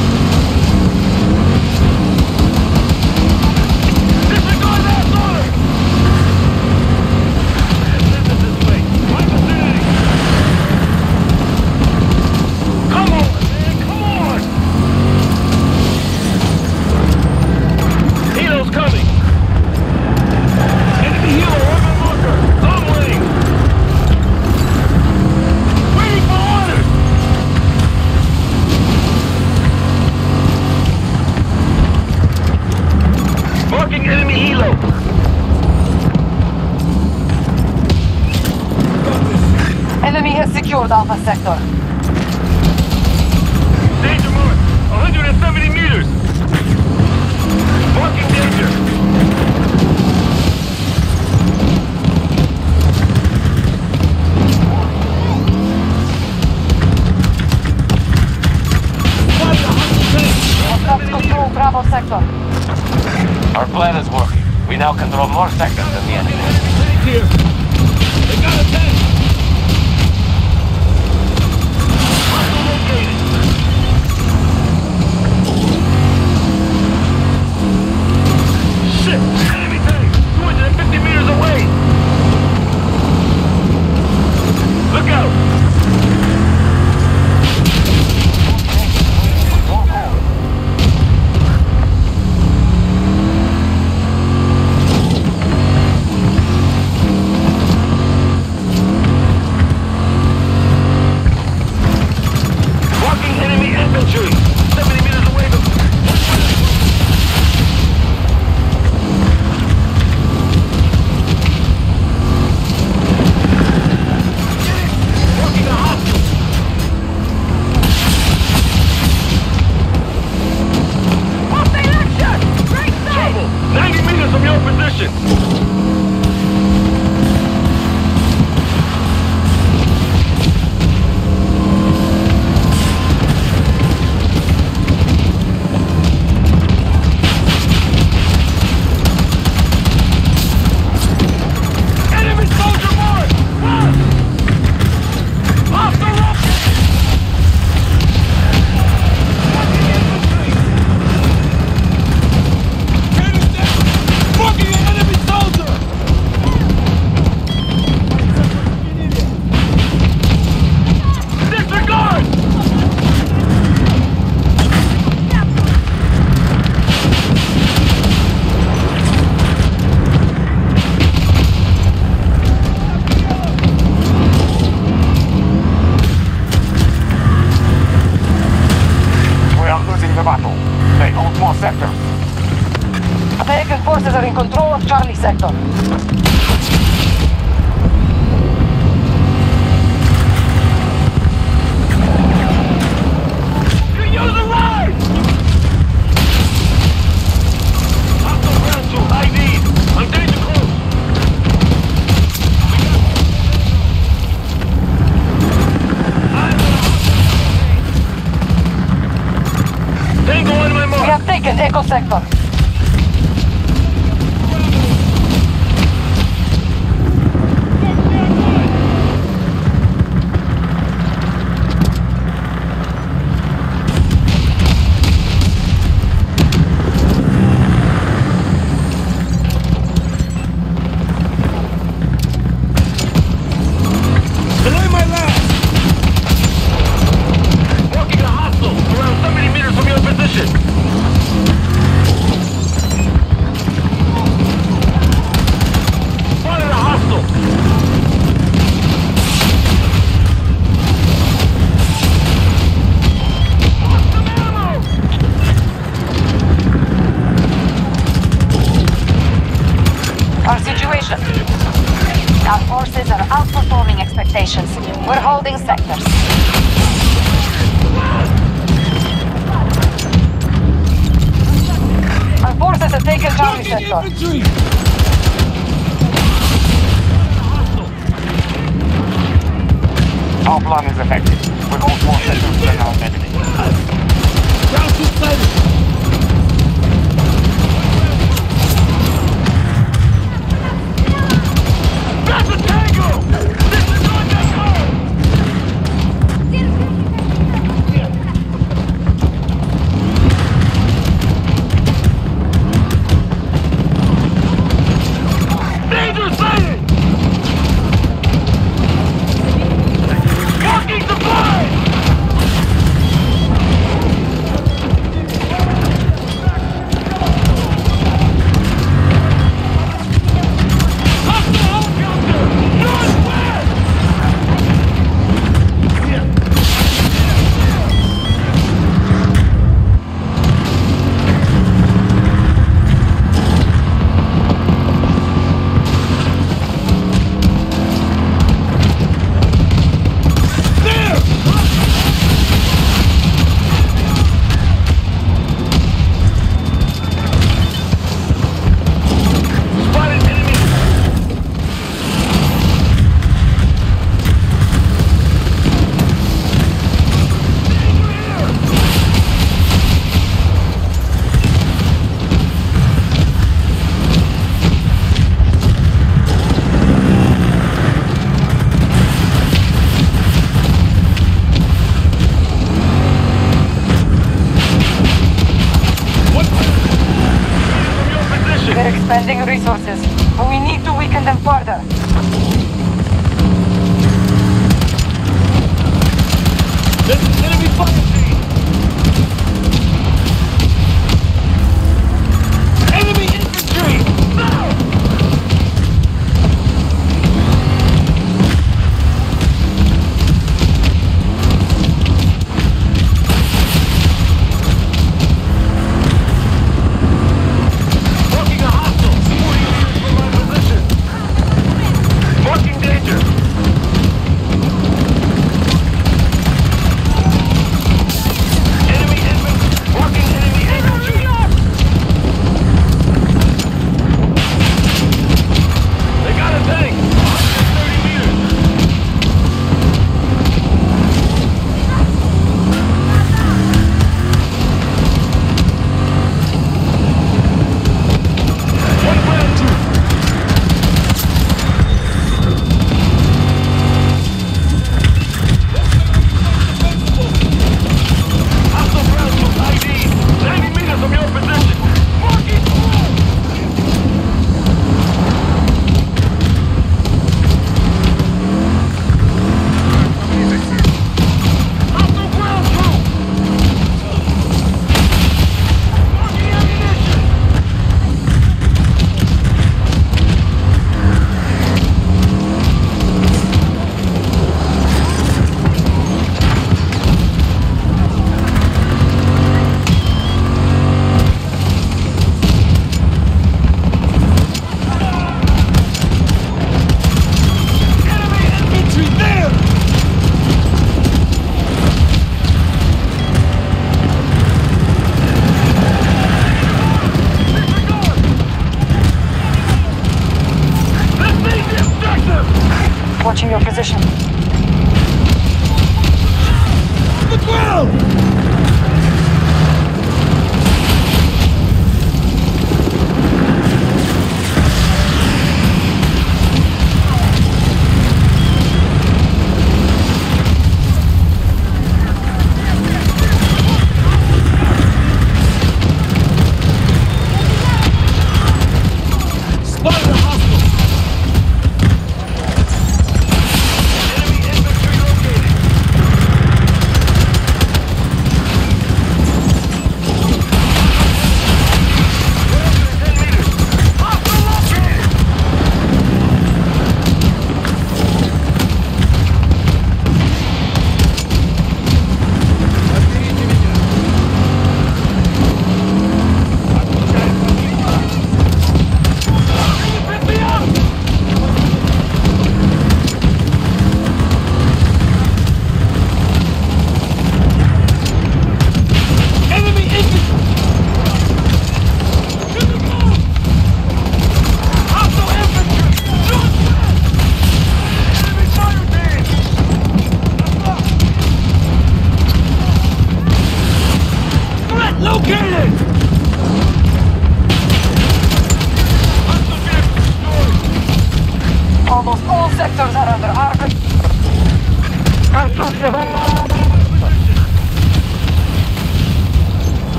Alpha Danger mark! 170 meters! Marking danger! Hostiles control Bravo Sector. Our plan is working. We now control more sectors position.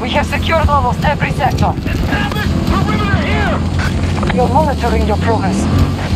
We have secured almost every sector. Establish perimeter here! We are monitoring your progress.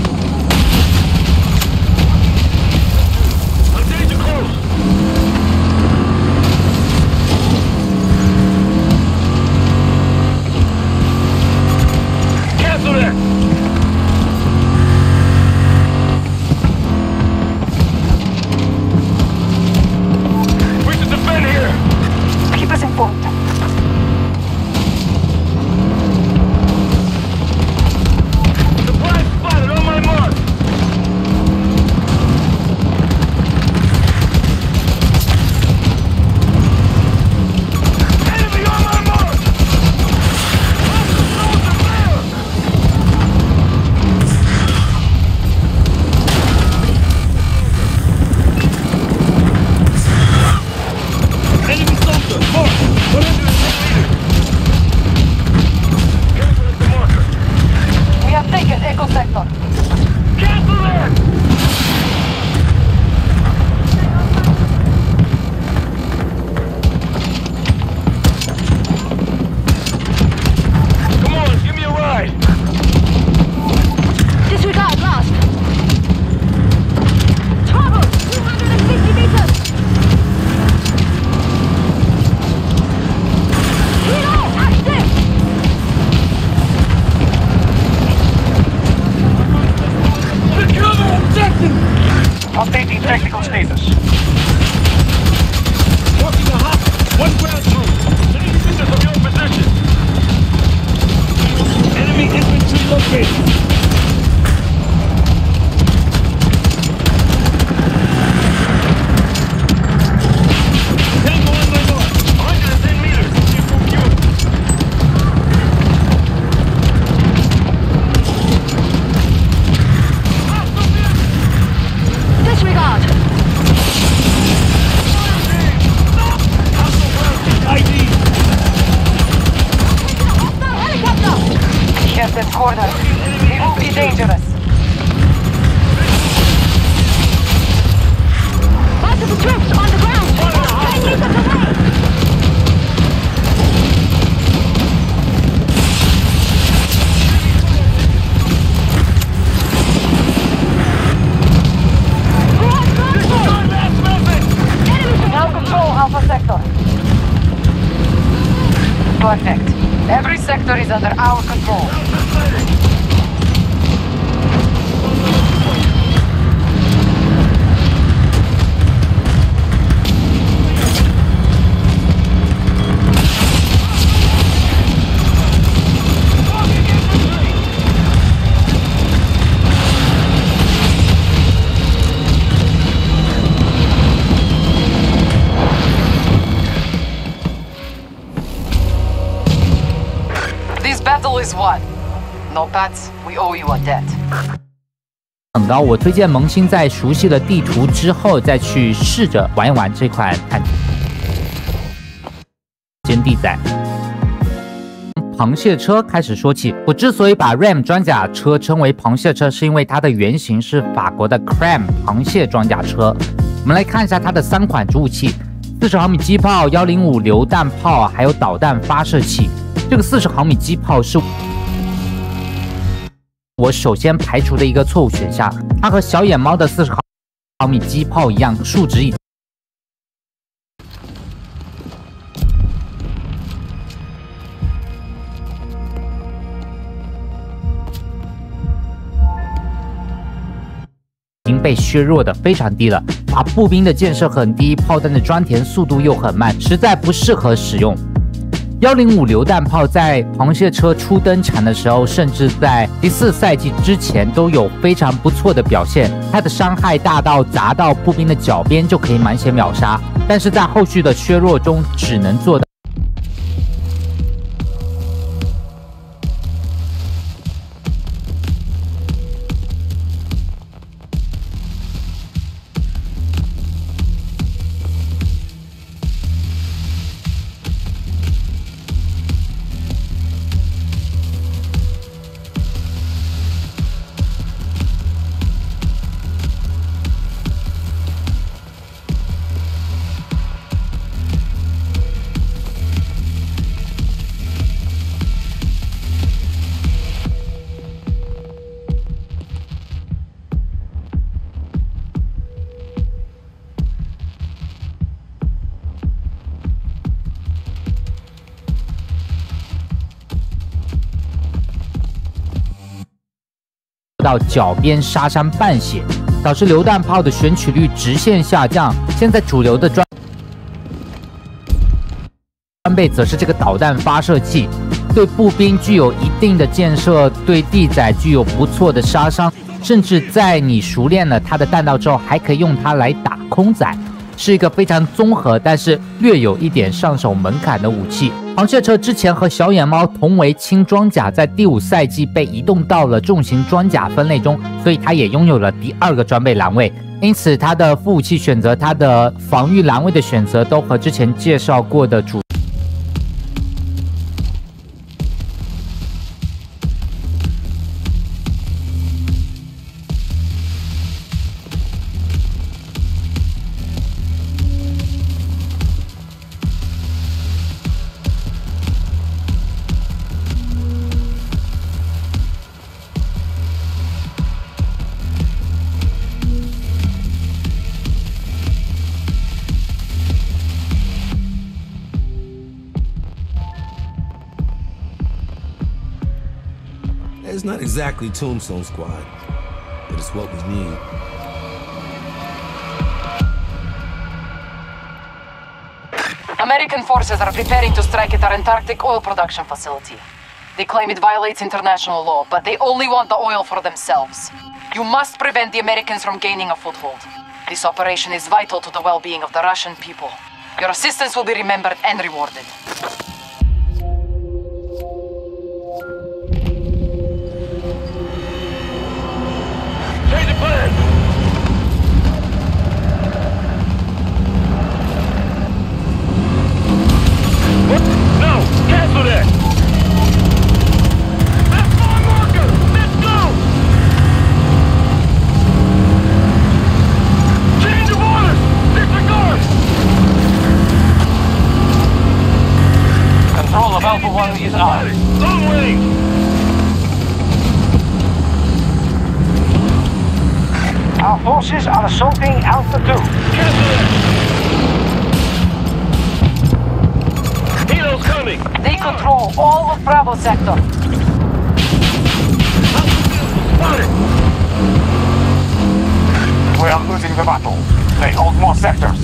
But we owe you a debt. 很高，我推荐萌新在熟悉了地图之后，再去试着玩一玩这款探歼地载。螃蟹车开始说起，我之所以把 Ram 装甲车称为螃蟹车，是因为它的原型是法国的 Cram 螃蟹装甲车。我们来看一下它的三款主武器：四十毫米机炮、幺零五榴弹炮，还有导弹发射器。这个四十毫米机炮是我首先排除的一个错误选项，它和小野猫的四十毫毫米机炮一样，数值已经被削弱的非常低了，把步兵的建设很低，炮弹的装填速度又很慢，实在不适合使用。幺零五榴弹炮在螃蟹车初登场的时候，甚至在第四赛季之前都有非常不错的表现。它的伤害大到砸到步兵的脚边就可以满血秒杀，但是在后续的削弱中只能做到到。脚边杀伤半血，导致榴弹炮的选取率直线下降。现在主流的装装备则是这个导弹发射器，对步兵具有一定的建设，对地载具有不错的杀伤，甚至在你熟练了它的弹道之后，还可以用它来打空载。是一个非常综合，但是略有一点上手门槛的武器。螃蟹车之前和小野猫同为轻装甲，在第五赛季被移动到了重型装甲分类中，所以它也拥有了第二个装备栏位。因此，它的副武器选择、它的防御栏位的选择，都和之前介绍过的主。exactly Tombstone Squad, but it's what we need. American forces are preparing to strike at our Antarctic oil production facility. They claim it violates international law, but they only want the oil for themselves. You must prevent the Americans from gaining a foothold. This operation is vital to the well-being of the Russian people. Your assistance will be remembered and rewarded. Bravo sector. We are losing the battle. They hold more sectors.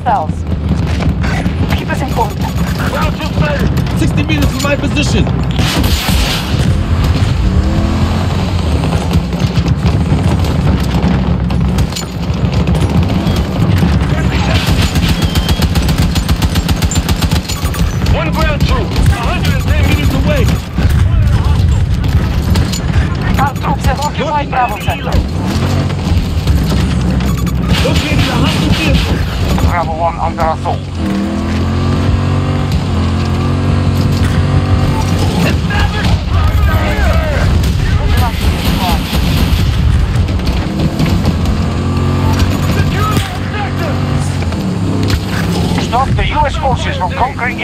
hostiles. Keep us informed. Round 60 meters from my position.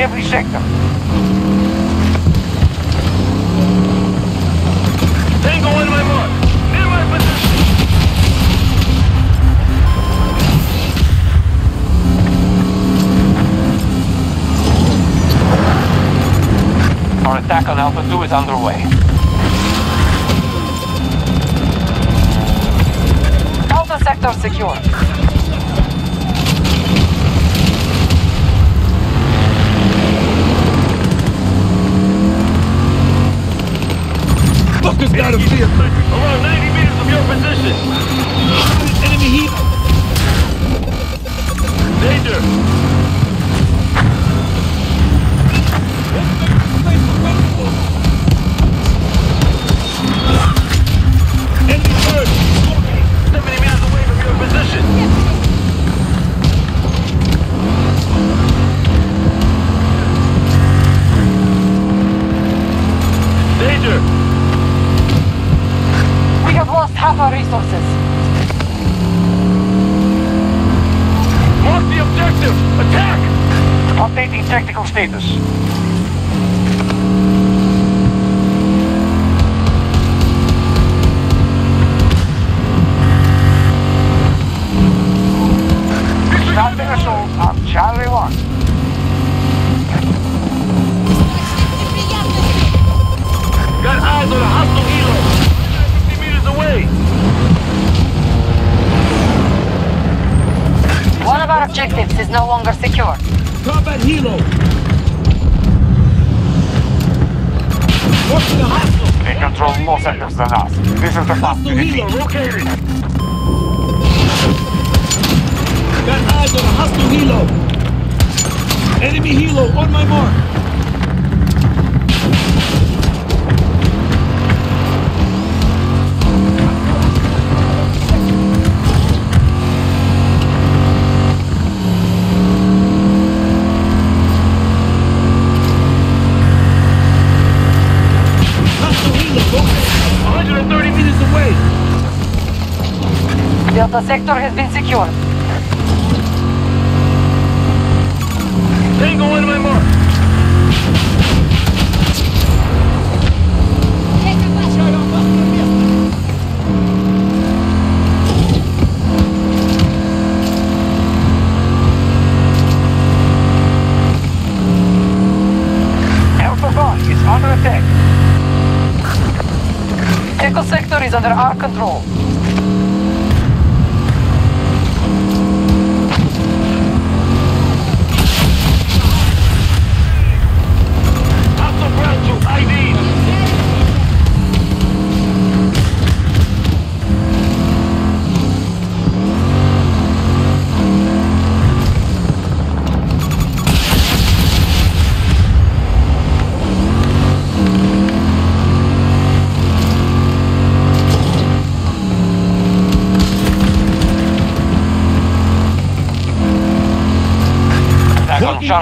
every sector. status. sector has been secured.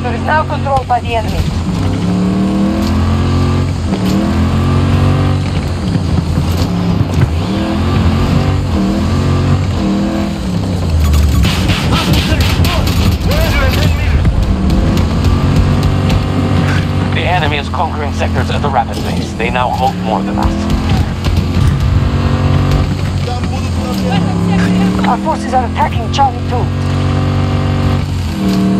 The enemy is conquering sectors at a rapid pace. They now hold more than us. Our forces are attacking Charlie 2.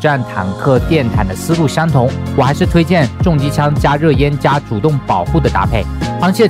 战坦克电坦的思路相同我还是推荐重机枪加热烟加主动保护的搭配。螃蟹